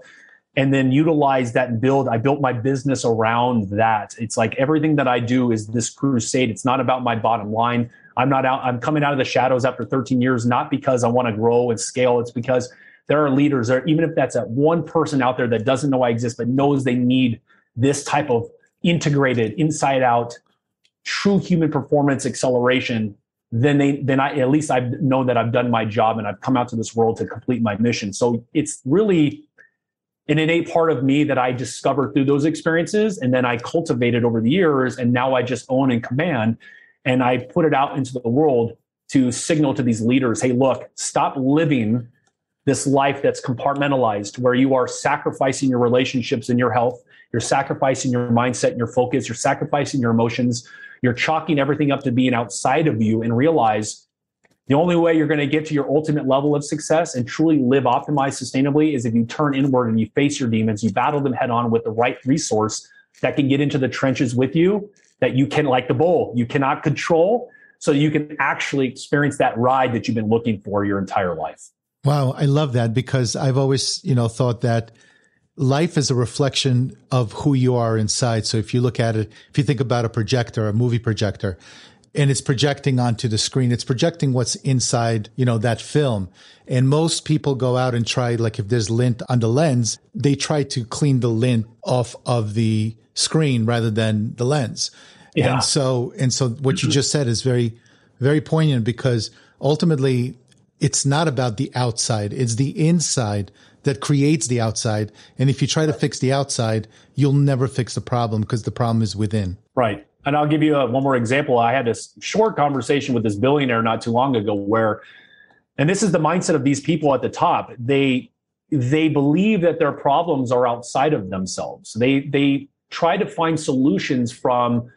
[SPEAKER 1] And then utilize that and build. I built my business around that. It's like everything that I do is this crusade. It's not about my bottom line. I'm not out, I'm coming out of the shadows after 13 years, not because I want to grow and scale. It's because there are leaders there, even if that's that one person out there that doesn't know I exist, but knows they need this type of integrated, inside out, true human performance acceleration, then they then I at least I've known that I've done my job and I've come out to this world to complete my mission. So it's really an innate part of me that I discovered through those experiences and then I cultivated over the years and now I just own and command and I put it out into the world to signal to these leaders, hey, look, stop living this life that's compartmentalized where you are sacrificing your relationships and your health you're sacrificing your mindset and your focus you're sacrificing your emotions you're chalking everything up to being outside of you and realize the only way you're going to get to your ultimate level of success and truly live optimized sustainably is if you turn inward and you face your demons. You battle them head on with the right resource that can get into the trenches with you that you can like the bull you cannot control. So you can actually experience that ride that you've been looking for your entire life.
[SPEAKER 2] Wow, I love that because I've always, you know, thought that life is a reflection of who you are inside. So if you look at it, if you think about a projector, a movie projector, and it's projecting onto the screen, it's projecting what's inside, you know, that film. And most people go out and try, like if there's lint on the lens, they try to clean the lint off of the screen rather than the lens. Yeah. And so, and so what you mm-hmm. just said is very, very poignant because ultimately it's not about the outside. It's the inside that creates the outside. And if you try to fix the outside, you'll never fix the problem because the problem is within.
[SPEAKER 1] Right. And I'll give you a, one more example. I had this short conversation with this billionaire not too long ago where, and this is the mindset of these people at the top. They, they believe that their problems are outside of themselves. They, they try to find solutions from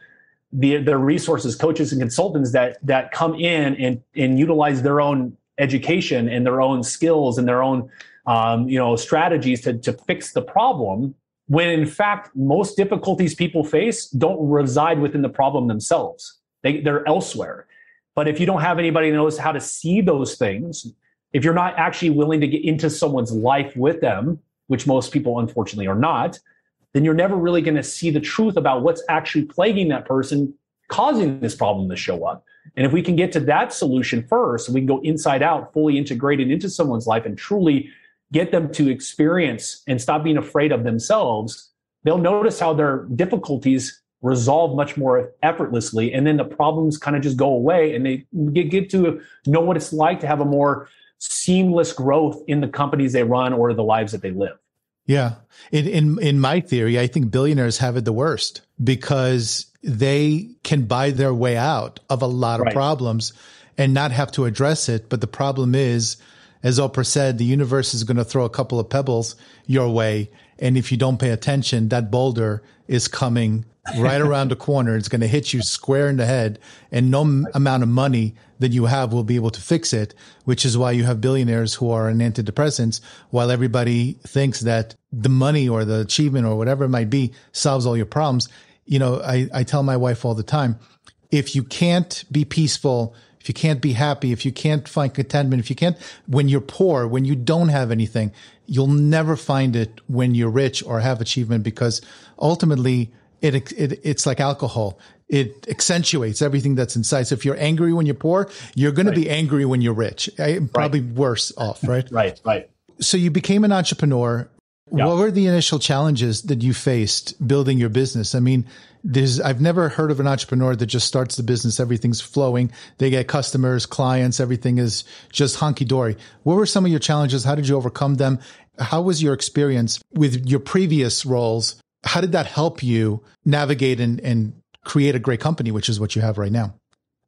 [SPEAKER 1] the, their resources, coaches and consultants that, that come in and, and utilize their own education and their own skills and their own um, you know strategies to, to fix the problem when in fact most difficulties people face don't reside within the problem themselves. They, they're elsewhere. But if you don't have anybody that knows how to see those things if you're not actually willing to get into someone's life with them which most people unfortunately are not then you're never really going to see the truth about what's actually plaguing that person causing this problem to show up. And if we can get to that solution first, we can go inside out, fully integrated into someone's life and truly get them to experience and stop being afraid of themselves, they'll notice how their difficulties resolve much more effortlessly. And then the problems kind of just go away and they get, get to know what it's like to have a more seamless growth in the companies they run or the lives that they live.
[SPEAKER 2] Yeah. In, in, in my theory, I think billionaires have it the worst because they can buy their way out of a lot of right. problems and not have to address it. But the problem is, as Oprah said, the universe is going to throw a couple of pebbles your way. And if you don't pay attention, that boulder is coming right around the corner. It's going to hit you square in the head and no m- amount of money that you have will be able to fix it, which is why you have billionaires who are on antidepressants while everybody thinks that the money or the achievement or whatever it might be solves all your problems you know, I, I tell my wife all the time, if you can't be peaceful, if you can't be happy, if you can't find contentment, if you can't, when you're poor, when you don't have anything, you'll never find it when you're rich or have achievement because ultimately it, it it's like alcohol. It accentuates everything that's inside. So if you're angry when you're poor, you're going right. to be angry when you're rich. Probably right. worse off, right? [LAUGHS]
[SPEAKER 1] right, right.
[SPEAKER 2] So you became an entrepreneur yeah. What were the initial challenges that you faced building your business? I mean, there's, I've never heard of an entrepreneur that just starts the business. Everything's flowing. They get customers, clients. Everything is just honky dory. What were some of your challenges? How did you overcome them? How was your experience with your previous roles? How did that help you navigate and, and create a great company, which is what you have right now?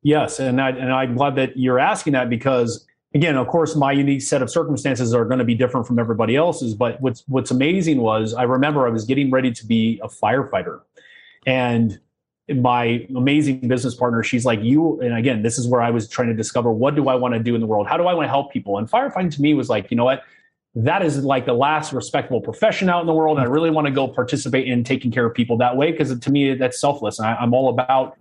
[SPEAKER 1] Yes. And, I, and I'm glad that you're asking that because again, of course, my unique set of circumstances are going to be different from everybody else's. But what's what's amazing was I remember I was getting ready to be a firefighter, and my amazing business partner, she's like, you, and again, this is where I was trying to discover what do I want to do in the world? How do I want to help people? And firefighting to me was like, you know what? That is like the last respectable profession out in the world. And I really want to go participate in taking care of people that way because to me, that's selfless. And I, I'm all about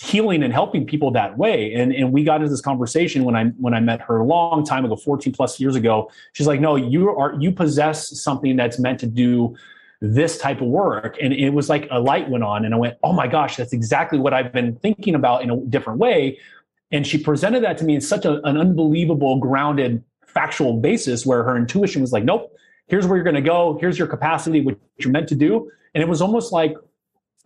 [SPEAKER 1] healing and helping people that way. And and we got into this conversation when I when I met her a long time ago, 14 plus years ago. She's like, no, you are you possess something that's meant to do this type of work. And it was like a light went on and I went, oh my gosh, that's exactly what I've been thinking about in a different way. And she presented that to me in such a, an unbelievable, grounded, factual basis where her intuition was like, nope, here's where you're going to go. Here's your capacity, what you're meant to do. And it was almost like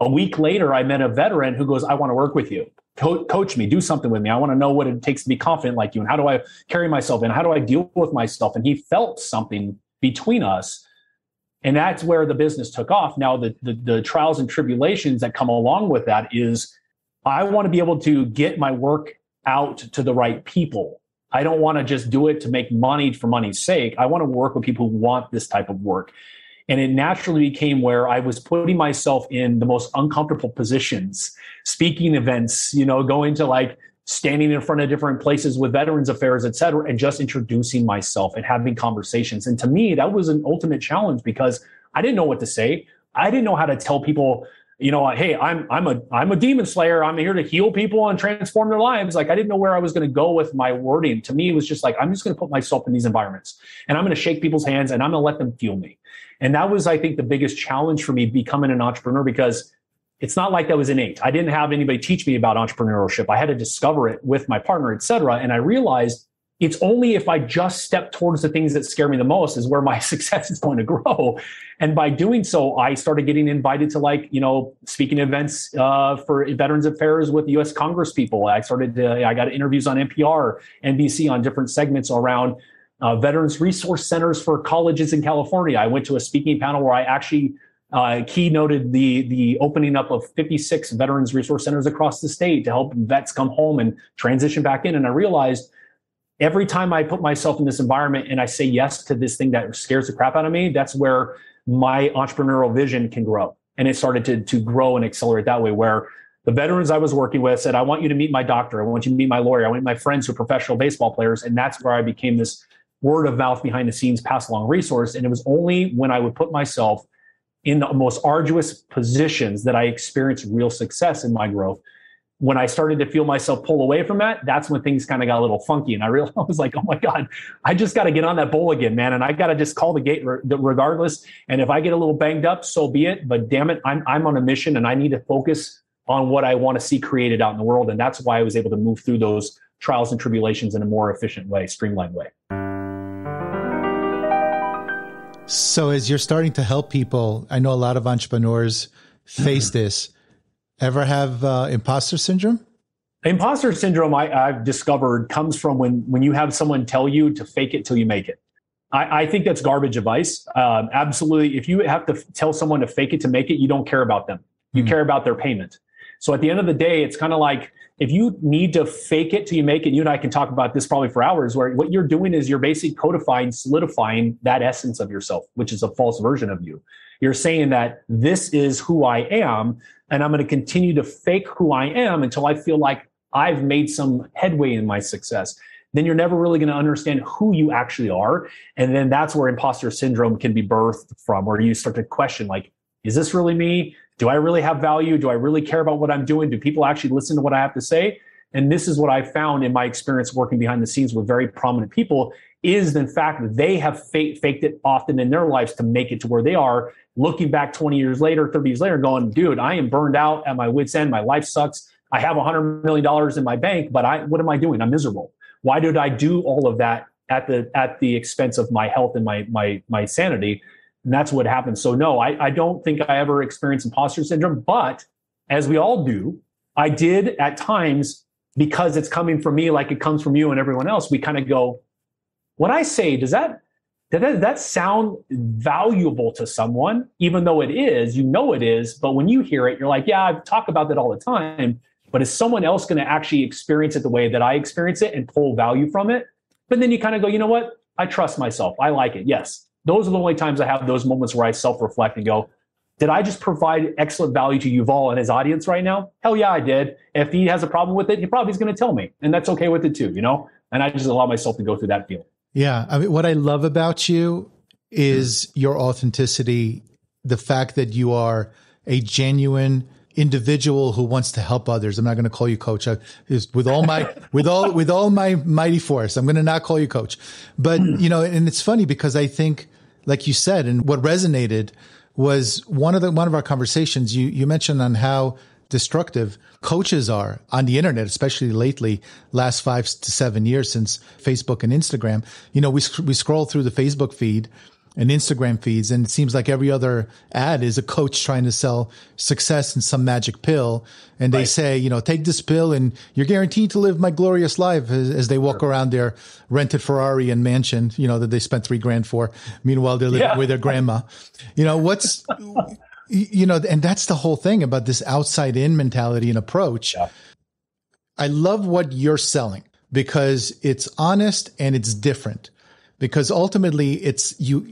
[SPEAKER 1] a week later, I met a veteran who goes, I want to work with you. Co- coach me, do something with me. I want to know what it takes to be confident like you. And how do I carry myself and how do I deal with myself? And he felt something between us. And that's where the business took off. Now, the, the, the trials and tribulations that come along with that is I want to be able to get my work out to the right people. I don't want to just do it to make money for money's sake. I want to work with people who want this type of work. And it naturally became where I was putting myself in the most uncomfortable positions, speaking events, you know, going to like standing in front of different places with veterans affairs, et cetera, and just introducing myself and having conversations. And to me, that was an ultimate challenge because I didn't know what to say. I didn't know how to tell people, you know, hey, I'm I'm a I'm a demon slayer. I'm here to heal people and transform their lives. Like I didn't know where I was going to go with my wording. To me, it was just like I'm just going to put myself in these environments and I'm going to shake people's hands and I'm going to let them feel me. And that was, I think, the biggest challenge for me becoming an entrepreneur because it's not like that was innate. I didn't have anybody teach me about entrepreneurship. I had to discover it with my partner, et cetera. And I realized it's only if I just step towards the things that scare me the most is where my [LAUGHS] success is going to grow. And by doing so, I started getting invited to like, you know, speaking events uh, for Veterans Affairs with US Congress people. I started, to, I got interviews on NPR, NBC on different segments around uh, Veterans Resource Centers for colleges in California. I went to a speaking panel where I actually uh, keynoted the the opening up of 56 Veterans Resource Centers across the state to help vets come home and transition back in. And I realized every time I put myself in this environment and I say yes to this thing that scares the crap out of me, that's where my entrepreneurial vision can grow. And it started to, to grow and accelerate that way where the veterans I was working with said, I want you to meet my doctor. I want you to meet my lawyer. I want my friends who are professional baseball players. And that's where I became this word of mouth behind the scenes pass along resource. And it was only when I would put myself in the most arduous positions that I experienced real success in my growth when I started to feel myself pull away from that, that's when things kind of got a little funky. And I realized, [LAUGHS] I was like, oh my God, I just got to get on that bowl again, man. And I got to just call the gate regardless. And if I get a little banged up, so be it. But damn it, I'm, I'm on a mission and I need to focus on what I want to see created out in the world. And that's why I was able to move through those trials and tribulations in a more efficient way, streamlined way.
[SPEAKER 2] So as you're starting to help people, I know a lot of entrepreneurs face this Ever have uh, imposter syndrome?
[SPEAKER 1] Imposter syndrome, I, have discovered, comes from when when you have someone tell you to fake it till you make it. I, I think that's garbage advice. Um, absolutely, if you have to tell someone to fake it to make it, you don't care about them. You mm. care about their payment. So at the end of the day, it's kind of like if you need to fake it till you make it. You and I can talk about this probably for hours. Where what you're doing is you're basically codifying, solidifying that essence of yourself, which is a false version of you. You're saying that this is who I am, and I'm going to continue to fake who I am until I feel like I've made some headway in my success. Then you're never really going to understand who you actually are. And then that's where imposter syndrome can be birthed from, where you start to question, like, is this really me? Do I really have value? Do I really care about what I'm doing? Do people actually listen to what I have to say? And this is what I found in my experience working behind the scenes with very prominent people is in fact that they have faked it often in their lives to make it to where they are looking back 20 years later 30 years later going dude i am burned out at my wits end my life sucks i have 100 million dollars in my bank but i what am i doing i'm miserable why did i do all of that at the at the expense of my health and my my my sanity and that's what happens so no i, I don't think i ever experienced imposter syndrome but as we all do i did at times because it's coming from me like it comes from you and everyone else we kind of go what I say, does that does that, that sound valuable to someone? Even though it is, you know it is, but when you hear it, you're like, yeah, I talk about that all the time. But is someone else going to actually experience it the way that I experience it and pull value from it? But then you kind of go, you know what? I trust myself. I like it. Yes. Those are the only times I have those moments where I self reflect and go, did I just provide excellent value to Yuval and his audience right now? Hell yeah, I did. If he has a problem with it, he probably is going to tell me. And that's okay with it too, you know? And I just allow myself to go through that feeling.
[SPEAKER 2] Yeah. I mean, what I love about you is hmm. your authenticity, the fact that you are a genuine individual who wants to help others. I'm not going to call you coach. I, with all my, [LAUGHS] with all, with all my mighty force, I'm going to not call you coach. But, hmm. you know, and it's funny because I think, like you said, and what resonated was one of the, one of our conversations, you, you mentioned on how destructive coaches are on the internet, especially lately, last five to seven years since Facebook and Instagram. You know, we, we scroll through the Facebook feed and Instagram feeds, and it seems like every other ad is a coach trying to sell success and some magic pill. And they right. say, you know, take this pill and you're guaranteed to live my glorious life as, as they walk sure. around their rented Ferrari and mansion, you know, that they spent three grand for. Meanwhile, they're living yeah. with their grandma. You know, what's, you know, and that's the whole thing about this outside in mentality and approach. Yeah. I love what you're selling because it's honest and it's different. Because ultimately, it's you,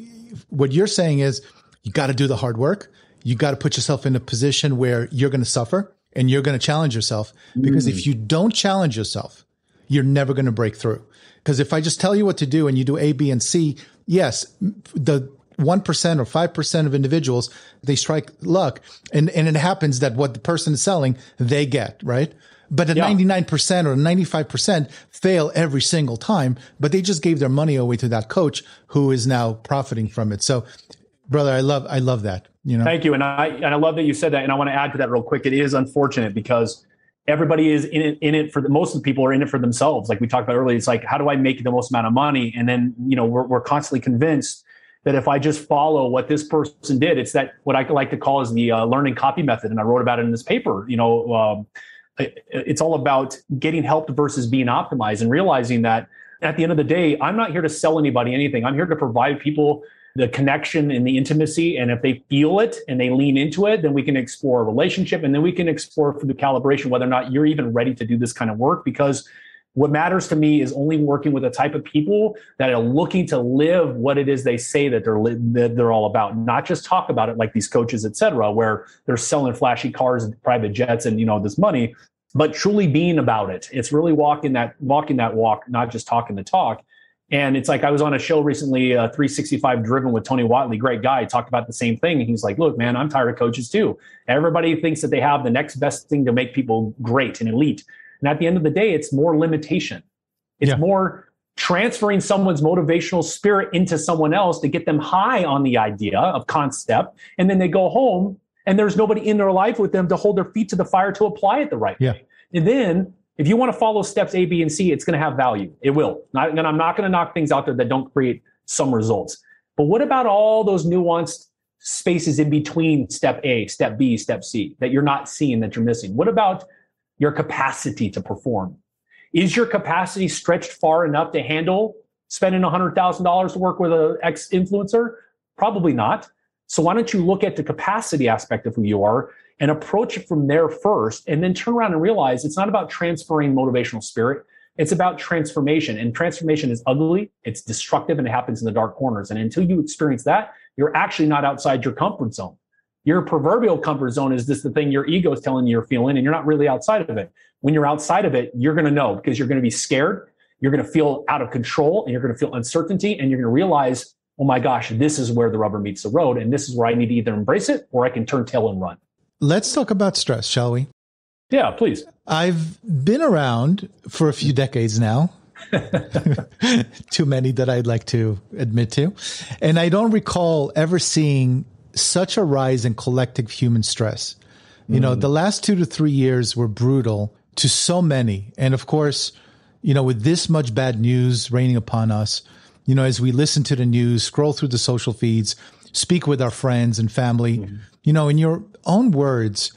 [SPEAKER 2] what you're saying is you got to do the hard work. You got to put yourself in a position where you're going to suffer and you're going to challenge yourself. Because mm. if you don't challenge yourself, you're never going to break through. Because if I just tell you what to do and you do A, B, and C, yes, the 1% or 5% of individuals, they strike luck. And, and it happens that what the person is selling, they get, right? But a yeah. 99% or 95% fail every single time, but they just gave their money away to that coach who is now profiting from it. So brother, I love, I love that. You know,
[SPEAKER 1] thank you. And I, and I love that you said that. And I want to add to that real quick. It is unfortunate because everybody is in it, in it for the, most of the people are in it for themselves. Like we talked about earlier, it's like, how do I make the most amount of money? And then, you know, we're, we're constantly convinced that if I just follow what this person did, it's that what I like to call is the uh, learning copy method. And I wrote about it in this paper. You know, um, it's all about getting helped versus being optimized and realizing that at the end of the day, I'm not here to sell anybody anything. I'm here to provide people the connection and the intimacy. And if they feel it and they lean into it, then we can explore a relationship and then we can explore for the calibration whether or not you're even ready to do this kind of work because what matters to me is only working with a type of people that are looking to live what it is they say that they're li- that they're all about, not just talk about it like these coaches, et cetera, where they're selling flashy cars and private jets and you know this money, but truly being about it. It's really walking that walking that walk, not just talking the talk. And it's like I was on a show recently, uh, 365 Driven with Tony Whatley, great guy, talked about the same thing. And he's like, look, man, I'm tired of coaches too. Everybody thinks that they have the next best thing to make people great and elite. And at the end of the day, it's more limitation. It's yeah. more transferring someone's motivational spirit into someone else to get them high on the idea of concept. And then they go home and there's nobody in their life with them to hold their feet to the fire to apply it the right yeah. way. And then if you want to follow steps A, B, and C, it's going to have value. It will. Not, and I'm not going to knock things out there that don't create some results. But what about all those nuanced spaces in between step A, step B, step C that you're not seeing that you're missing? What about your capacity to perform? Is your capacity stretched far enough to handle spending $100,000 to work with an ex influencer? Probably not. So why don't you look at the capacity aspect of who you are and approach it from there first and then turn around and realize it's not about transferring motivational spirit. It's about transformation and transformation is ugly. It's destructive and it happens in the dark corners. And until you experience that, you're actually not outside your comfort zone. Your proverbial comfort zone is just the thing your ego is telling you you're feeling, and you're not really outside of it. When you're outside of it, you're going to know because you're going to be scared. You're going to feel out of control and you're going to feel uncertainty and you're going to realize, oh my gosh, this is where the rubber meets the road. And this is where I need to either embrace it or I can turn tail and run.
[SPEAKER 2] Let's talk about stress, shall we?
[SPEAKER 1] Yeah, please.
[SPEAKER 2] I've been around for a few decades now. [LAUGHS] [LAUGHS] Too many that I'd like to admit to. And I don't recall ever seeing such a rise in collective human stress. You mm. know, the last two to three years were brutal to so many. And of course, you know, with this much bad news raining upon us, you know, as we listen to the news, scroll through the social feeds, speak with our friends and family, mm. you know, in your own words,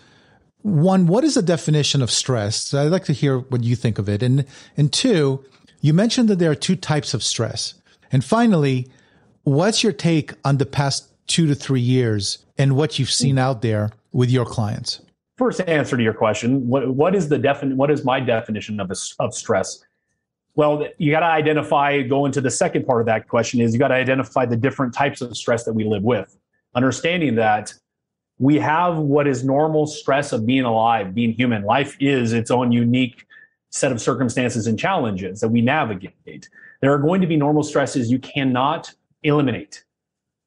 [SPEAKER 2] one, what is the definition of stress? I'd like to hear what you think of it. And, and two, you mentioned that there are two types of stress. And finally, what's your take on the past two to three years and what you've seen out there with your clients?
[SPEAKER 1] First answer to your question, what, what is the defin- what is my definition of, a, of stress? Well, you got to identify, go into the second part of that question is you got to identify the different types of stress that we live with. Understanding that we have what is normal stress of being alive, being human. Life is its own unique set of circumstances and challenges that we navigate. There are going to be normal stresses you cannot eliminate.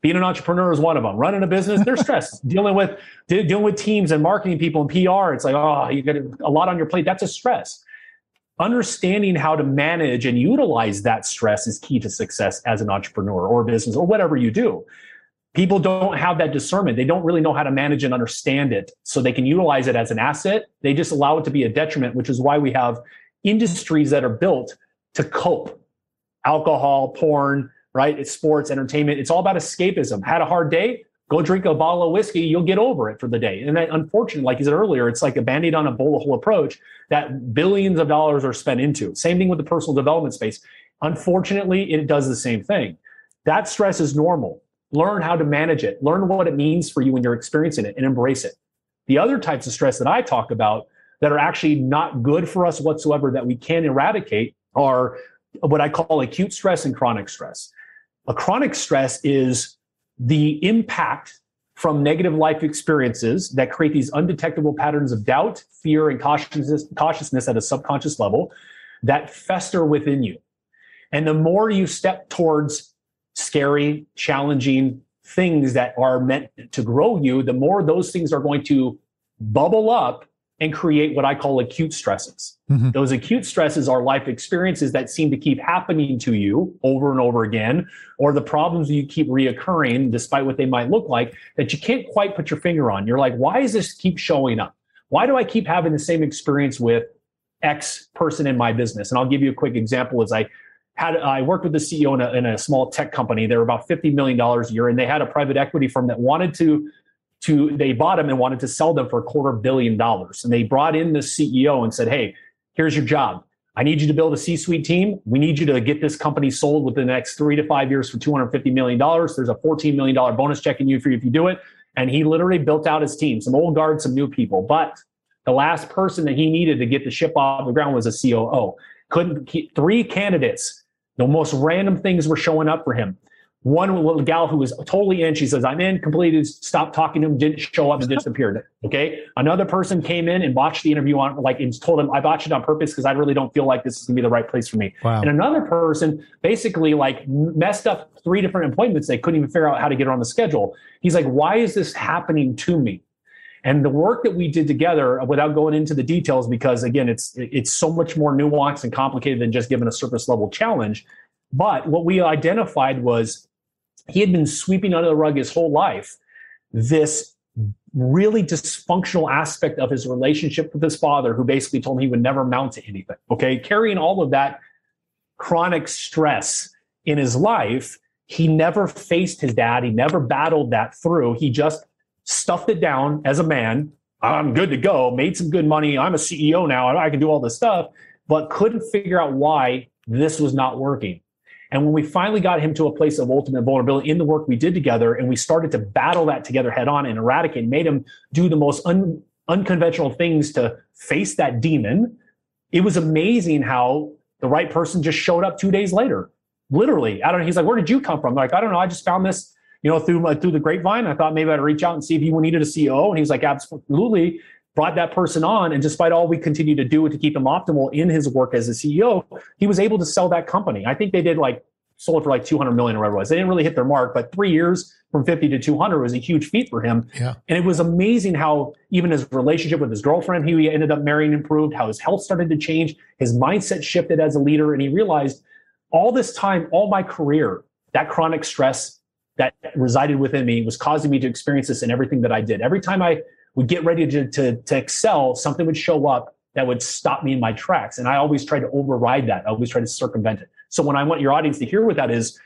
[SPEAKER 1] Being an entrepreneur is one of them. Running a business, they're stressed. [LAUGHS] dealing with dealing with teams and marketing people and PR, it's like oh, you got a lot on your plate. That's a stress. Understanding how to manage and utilize that stress is key to success as an entrepreneur or business or whatever you do. People don't have that discernment. They don't really know how to manage and understand it, so they can utilize it as an asset. They just allow it to be a detriment, which is why we have industries that are built to cope. Alcohol, porn, right? It's sports, entertainment. It's all about escapism. Had a hard day, go drink a bottle of whiskey, you'll get over it for the day. And then, unfortunately, like you said earlier, it's like a band aid on a bullet hole approach that billions of dollars are spent into. Same thing with the personal development space. Unfortunately, it does the same thing. That stress is normal. Learn how to manage it, learn what it means for you when you're experiencing it, and embrace it. The other types of stress that I talk about that are actually not good for us whatsoever that we can eradicate are what I call acute stress and chronic stress. A chronic stress is the impact from negative life experiences that create these undetectable patterns of doubt, fear, and cautiousness, cautiousness at a subconscious level that fester within you. And the more you step towards scary, challenging things that are meant to grow you, the more those things are going to bubble up and create what I call acute stresses. Mm-hmm. Those acute stresses are life experiences that seem to keep happening to you over and over again, or the problems you keep reoccurring despite what they might look like that you can't quite put your finger on. You're like, why does this keep showing up? why do I keep having the same experience with X person in my business? And I'll give you a quick example as I had I worked with the CEO in a, in a small tech company. They were about $50 million a year and they had a private equity firm that wanted to to they bought them and wanted to sell them for a quarter billion dollars. And they brought in the CEO and said, Hey, here's your job. I need you to build a C-suite team. We need you to get this company sold within the next three to five years for $250 million. There's a $14 million bonus check in you for you if you do it. And he literally built out his team, some old guards, some new people. But the last person that he needed to get the ship off the ground was a COO. Couldn't keep three candidates. The most random things were showing up for him. One little gal who was totally in, she says, I'm in, completed, stopped talking to him, didn't show up and disappeared. Okay. Another person came in and watched the interview on, like, and told him, I botched it on purpose because I really don't feel like this is gonna be the right place for me. Wow. And another person basically like messed up three different appointments. They couldn't even figure out how to get her on the schedule. He's like, why is this happening to me? And the work that we did together, uh, without going into the details, because again, it's it's so much more nuanced and complicated than just giving a surface level challenge. But what we identified was he had been sweeping under the rug his whole life this really dysfunctional aspect of his relationship with his father, who basically told him he would never mount to anything. Okay. Carrying all of that chronic stress in his life, he never faced his dad. He never battled that through. He just stuffed it down as a man. I'm good to go, made some good money. I'm a CEO now. I can do all this stuff, but couldn't figure out why this was not working. And when we finally got him to a place of ultimate vulnerability in the work we did together, and we started to battle that together head on and eradicate, and made him do the most un- unconventional things to face that demon, it was amazing how the right person just showed up two days later. Literally, I don't know. He's like, "Where did you come from?" Like, I don't know. I just found this, you know, through through the grapevine. I thought maybe I'd reach out and see if you needed a CEO. And he's like, "Absolutely." Brought that person on, and despite all we continue to do to keep him optimal in his work as a CEO, he was able to sell that company. I think they did like sold for like 200 million or whatever it was. They didn't really hit their mark, but three years from 50 to 200 was a huge feat for him. Yeah. And it was amazing how even his relationship with his girlfriend, who he ended up marrying, improved, how his health started to change, his mindset shifted as a leader. And he realized all this time, all my career, that chronic stress that resided within me was causing me to experience this in everything that I did. Every time I would get ready to, to, to excel, something would show up that would stop me in my tracks. And I always tried to override that. I always tried to circumvent it. So when I want your audience to hear what that is,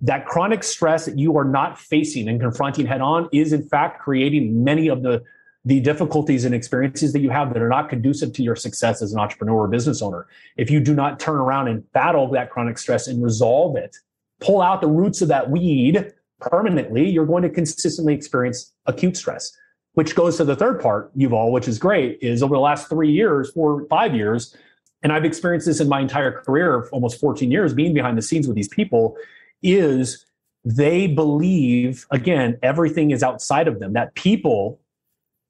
[SPEAKER 1] that chronic stress that you are not facing and confronting head on is in fact creating many of the the difficulties and experiences that you have that are not conducive to your success as an entrepreneur or business owner. If you do not turn around and battle that chronic stress and resolve it, pull out the roots of that weed permanently, you're going to consistently experience acute stress, which goes to the third part, Yuval, which is great, is over the last three years, four, five years, and I've experienced this in my entire career of almost 14 years being behind the scenes with these people, is they believe, again, everything is outside of them, that people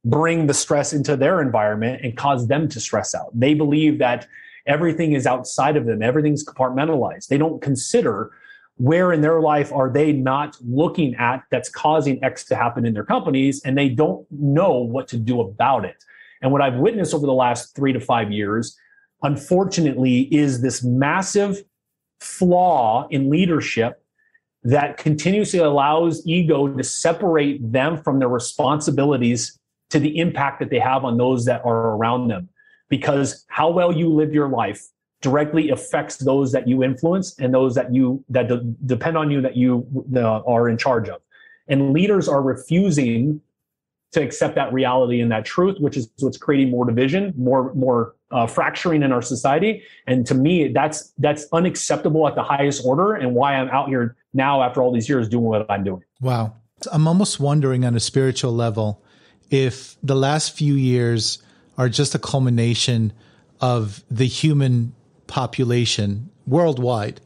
[SPEAKER 1] bring the stress into their environment and cause them to stress out. They believe that everything is outside of them, everything's compartmentalized. They don't consider where in their life are they not looking at that's causing X to happen in their companies, and they don't know what to do about it. And what I've witnessed over the last three to five years unfortunately, is this massive flaw in leadership that continuously allows ego to separate them from their responsibilities to the impact that they have on those that are around them. Because how well you live your life directly affects those that you influence and those that you that de- depend on you that you uh, are in charge of. And leaders are refusing to accept that reality and that truth, which is what's creating more division, more more uh, fracturing in our society. And to me, that's that's unacceptable at the highest order, and why I'm out here now after all these years doing what I'm doing.
[SPEAKER 2] Wow, I'm almost wondering on a spiritual level if the last few years are just a culmination of the human population worldwide,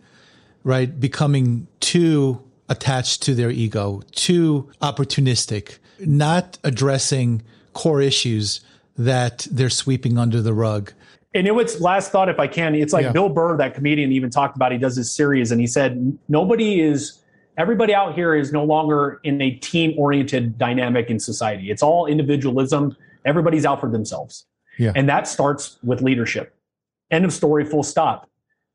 [SPEAKER 2] right, becoming too attached to their ego, too opportunistic not addressing core issues that they're sweeping under the rug.
[SPEAKER 1] And it was last thought, if I can, it's like yeah. Bill Burr, that comedian, even talked about. He does his series, and he said nobody is, everybody out here is no longer in a team-oriented dynamic in society. It's all individualism. Everybody's out for themselves, yeah. and that starts with leadership. End of story. Full stop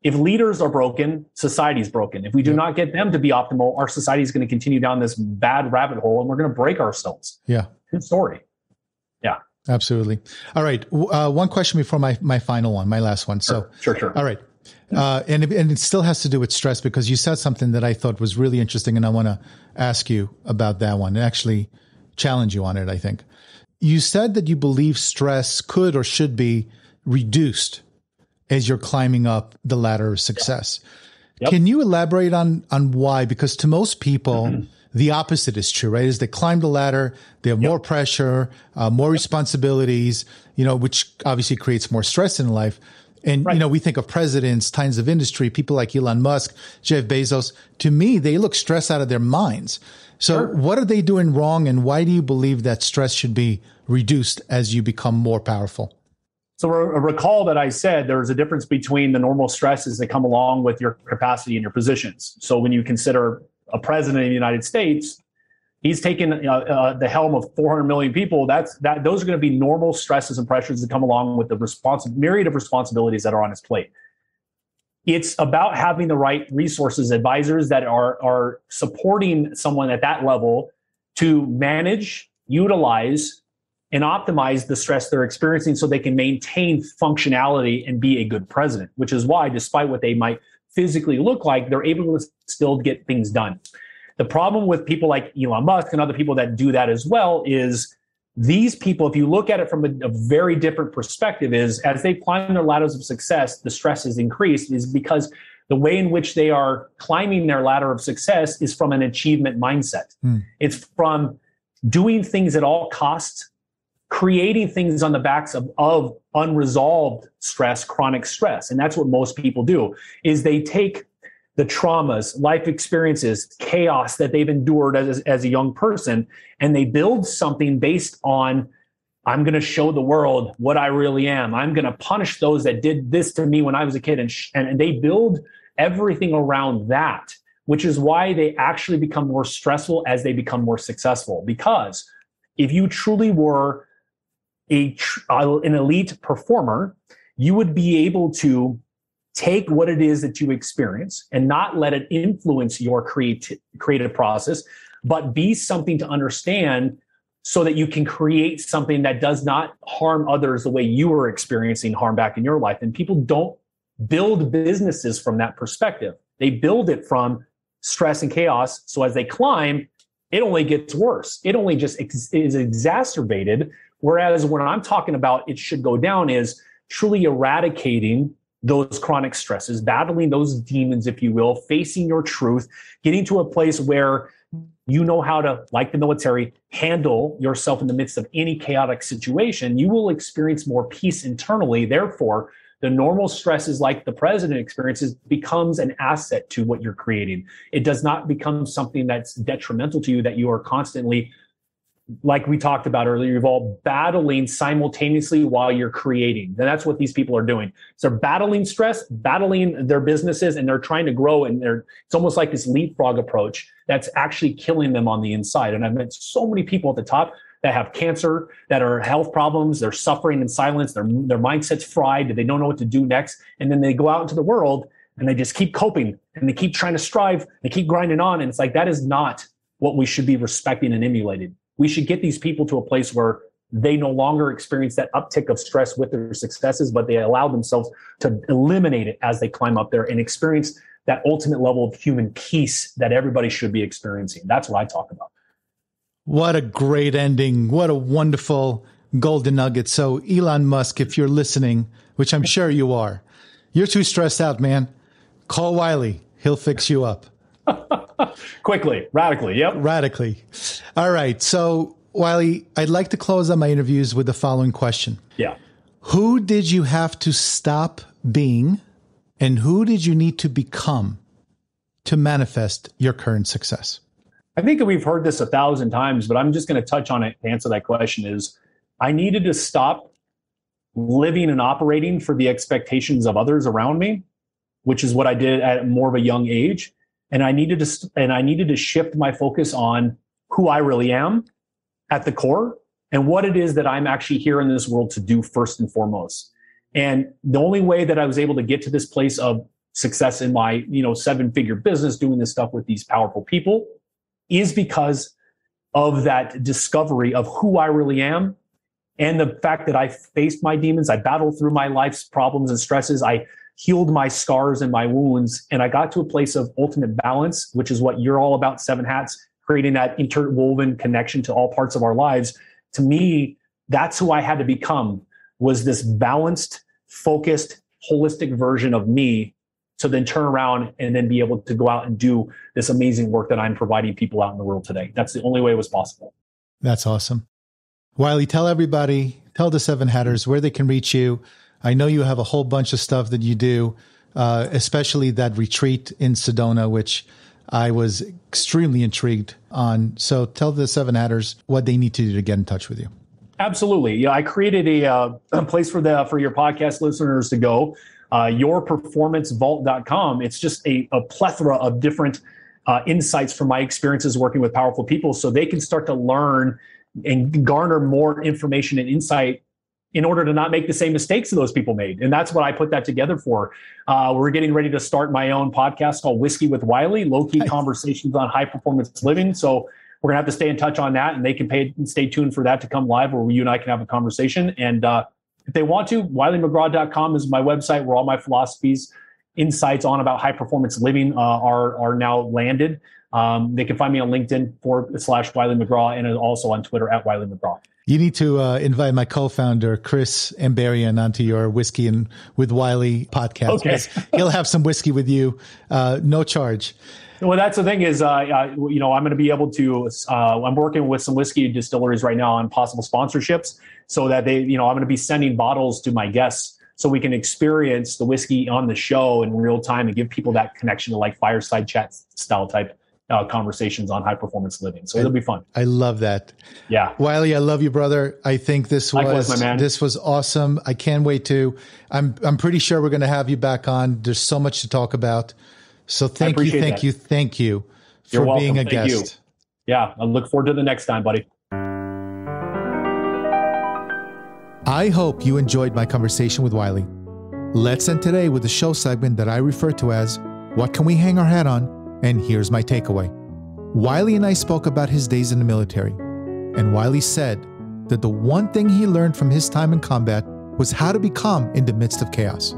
[SPEAKER 1] if leaders are broken, society's broken. If we do yeah. not get them to be optimal, our society is going to continue down this bad rabbit hole and we're going to break ourselves.
[SPEAKER 2] Yeah.
[SPEAKER 1] Good story. Yeah.
[SPEAKER 2] Absolutely. All right. Uh, one question before my, my final one, my last one. So,
[SPEAKER 1] sure, sure. sure.
[SPEAKER 2] All right. Uh, and, it, and it still has to do with stress because you said something that I thought was really interesting. And I want to ask you about that one and actually challenge you on it, I think. You said that you believe stress could or should be reduced as you're climbing up the ladder of success. Yep. Can you elaborate on, on why? Because to most people, mm-hmm the opposite is true, right? As they climb the ladder, they have yep. more pressure, uh, more yep. responsibilities, you know, which obviously creates more stress in life. And, right. you know, we think of presidents, titans of industry, people like Elon Musk, Jeff Bezos. To me, they look stressed out of their minds. So sure. what are they doing wrong? And why do you believe that stress should be reduced as you become more powerful?
[SPEAKER 1] So recall that I said there's a difference between the normal stresses that come along with your capacity and your positions. So when you consider a president of the United States, he's taken uh, uh, the helm of 400 million people. That's that. Those are going to be normal stresses and pressures that come along with the responsi- myriad of responsibilities that are on his plate. It's about having the right resources, advisors that are are supporting someone at that level to manage, utilize, and optimize the stress they're experiencing so they can maintain functionality and be a good president. Which is why, despite what they might physically look like, they're able to still get things done. The problem with people like Elon Musk and other people that do that as well is these people, if you look at it from a, a, very different perspective, is as they climb their ladders of success, the stress is increased, is because the way in which they are climbing their ladder of success is from an achievement mindset. Mm. It's from doing things at all costs creating things on the backs of, of unresolved stress, chronic stress. And that's what most people do is they take the traumas, life experiences, chaos that they've endured as, as a young person, and they build something based on I'm going to show the world what I really am. I'm going to punish those that did this to me when I was a kid. And, sh- and, and they build everything around that, which is why they actually become more stressful as they become more successful. Because if you truly were a uh, an elite performer, you would be able to take what it is that you experience and not let it influence your creative creative process, but be something to understand so that you can create something that does not harm others the way you are experiencing harm back in your life. And people don't build businesses from that perspective. They build it from stress and chaos. So as they climb, it only gets worse. It only just ex- is exacerbated Whereas when I'm talking about it should go down is truly eradicating those chronic stresses, battling those demons, if you will, facing your truth, getting to a place where you know how to, like the military, handle yourself in the midst of any chaotic situation, you will experience more peace internally. Therefore, the normal stresses like the president experiences becomes an asset to what you're creating. It does not become something that's detrimental to you that you are constantly like we talked about earlier, you're all battling simultaneously while you're creating. And that's what these people are doing. So they're battling stress, battling their businesses, and they're trying to grow. And they're it's almost like this leapfrog approach that's actually killing them on the inside. And I've met so many people at the top that have cancer, that are health problems, they're suffering in silence, their their mindset's fried, they don't know what to do next. And then they go out into the world and they just keep coping and they keep trying to strive, they keep grinding on. And it's like that is not what we should be respecting and emulating we should get these people to a place where they no longer experience that uptick of stress with their successes, but they allow themselves to eliminate it as they climb up there and experience that ultimate level of human peace that everybody should be experiencing. That's what I talk about.
[SPEAKER 2] What a great ending. What a wonderful golden nugget. So, Elon Musk, if you're listening, which I'm sure you are, you're too stressed out, man. Call Wylie. He'll fix you up. [LAUGHS] [LAUGHS]
[SPEAKER 1] Quickly, radically, yep.
[SPEAKER 2] Radically. All right. So, Wylie, I'd like to close on my interviews with the following question.
[SPEAKER 1] Yeah.
[SPEAKER 2] Who did you have to stop being and who did you need to become to manifest your current success?
[SPEAKER 1] I think that we've heard this a thousand times, but I'm just going to touch on it to answer that question is I needed to stop living and operating for the expectations of others around me, which is what I did at more of a young age and I needed to and I needed to shift my focus on who I really am at the core and what it is that I'm actually here in this world to do first and foremost. And the only way that I was able to get to this place of success in my, you know, seven figure business doing this stuff with these powerful people is because of that discovery of who I really am and the fact that I faced my demons, I battled through my life's problems and stresses, I healed my scars and my wounds, and I got to a place of ultimate balance, which is what you're all about, Seven Hats, creating that interwoven connection to all parts of our lives. To me, that's who I had to become was this balanced, focused, holistic version of me to then turn around and then be able to go out and do this amazing work that I'm providing people out in the world today. That's the only way it was possible.
[SPEAKER 2] That's awesome. Wylie, tell everybody, tell the seven hatters where they can reach you. I know you have a whole bunch of stuff that you do, uh, especially that retreat in Sedona, which I was extremely intrigued on. So tell the seven hatters what they need to do to get in touch with you.
[SPEAKER 1] Absolutely. Yeah, I created a, uh, a place for the for your podcast listeners to go. Uh, yourperformancevault.com. It's just a, a plethora of different uh, insights from my experiences working with powerful people, so they can start to learn and garner more information and insight in order to not make the same mistakes that those people made. And that's what I put that together for. Uh, we're getting ready to start my own podcast called Whiskey with Wylie, low key nice. conversations on high performance living. So we're gonna have to stay in touch on that, and they can pay stay tuned for that to come live, where you and I can have a conversation. And uh, if they want to, wyliemcgraw.com is my website where all my philosophies, insights on about high performance living uh, are are now landed. Um, they can find me on LinkedIn for slash Wylie McGraw and also on Twitter at Wylie McGraw.
[SPEAKER 2] You need to uh, invite my co-founder Chris Ambarian onto your whiskey and with Wylie podcast. Okay. he'll have some whiskey with you, uh, no charge.
[SPEAKER 1] Well, that's the thing is, uh, you know, I'm going to be able to. Uh, I'm working with some whiskey distilleries right now on possible sponsorships, so that they, you know, I'm going to be sending bottles to my guests so we can experience the whiskey on the show in real time and give people that connection to like fireside chat style type uh, conversations on high performance living. So it'll be fun.
[SPEAKER 2] I love that.
[SPEAKER 1] Yeah,
[SPEAKER 2] Wylie, I love you, brother. I think this Likewise, was this was awesome. I can't wait to. I'm I'm pretty sure we're going to have you back on. There's so much to talk about. So thank you, thank that. you, thank you for being a thank guest. You.
[SPEAKER 1] Yeah, I look forward to the next time, buddy.
[SPEAKER 2] I hope you enjoyed my conversation with Wylie. Let's end today with a show segment that I refer to as What Can We Hang Our Hat On? And here's my takeaway. Wylie and I spoke about his days in the military, and Wylie said that the one thing he learned from his time in combat was how to be calm in the midst of chaos.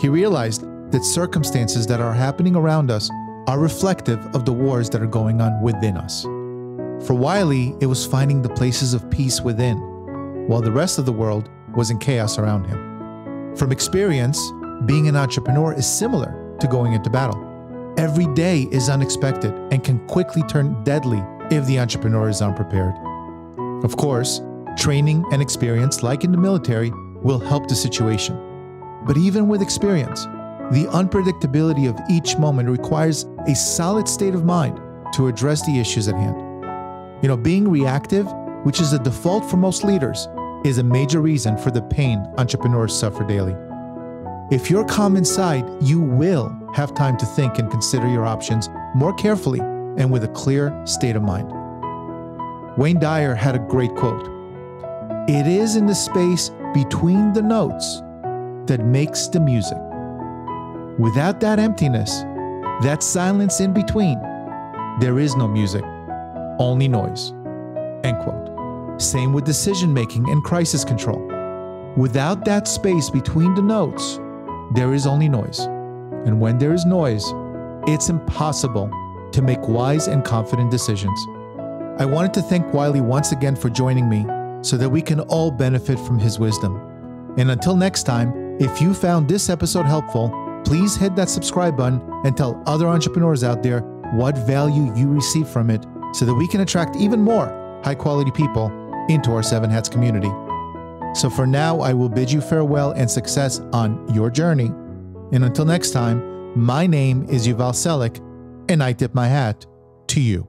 [SPEAKER 2] He realized that circumstances that are happening around us are reflective of the wars that are going on within us. For Wylie, it was finding the places of peace within, while the rest of the world was in chaos around him. From experience, being an entrepreneur is similar to going into battle. Every day is unexpected and can quickly turn deadly if the entrepreneur is unprepared. Of course, training and experience, like in the military, will help the situation. But even with experience, the unpredictability of each moment requires a solid state of mind to address the issues at hand. You know, being reactive, which is the default for most leaders, is a major reason for the pain entrepreneurs suffer daily. If you're calm inside, you will have time to think and consider your options more carefully and with a clear state of mind. Wayne Dyer had a great quote It is in the space between the notes that makes the music. Without that emptiness, that silence in between, there is no music, only noise. End quote. Same with decision making and crisis control. Without that space between the notes, there is only noise. And when there is noise, it's impossible to make wise and confident decisions. I wanted to thank Wylie once again for joining me so that we can all benefit from his wisdom. And until next time, if you found this episode helpful, please hit that subscribe button and tell other entrepreneurs out there what value you receive from it so that we can attract even more high quality people into our Seven Hats community. So for now, I will bid you farewell and success on your journey. And until next time, my name is Yuval Selik, and I tip my hat to you.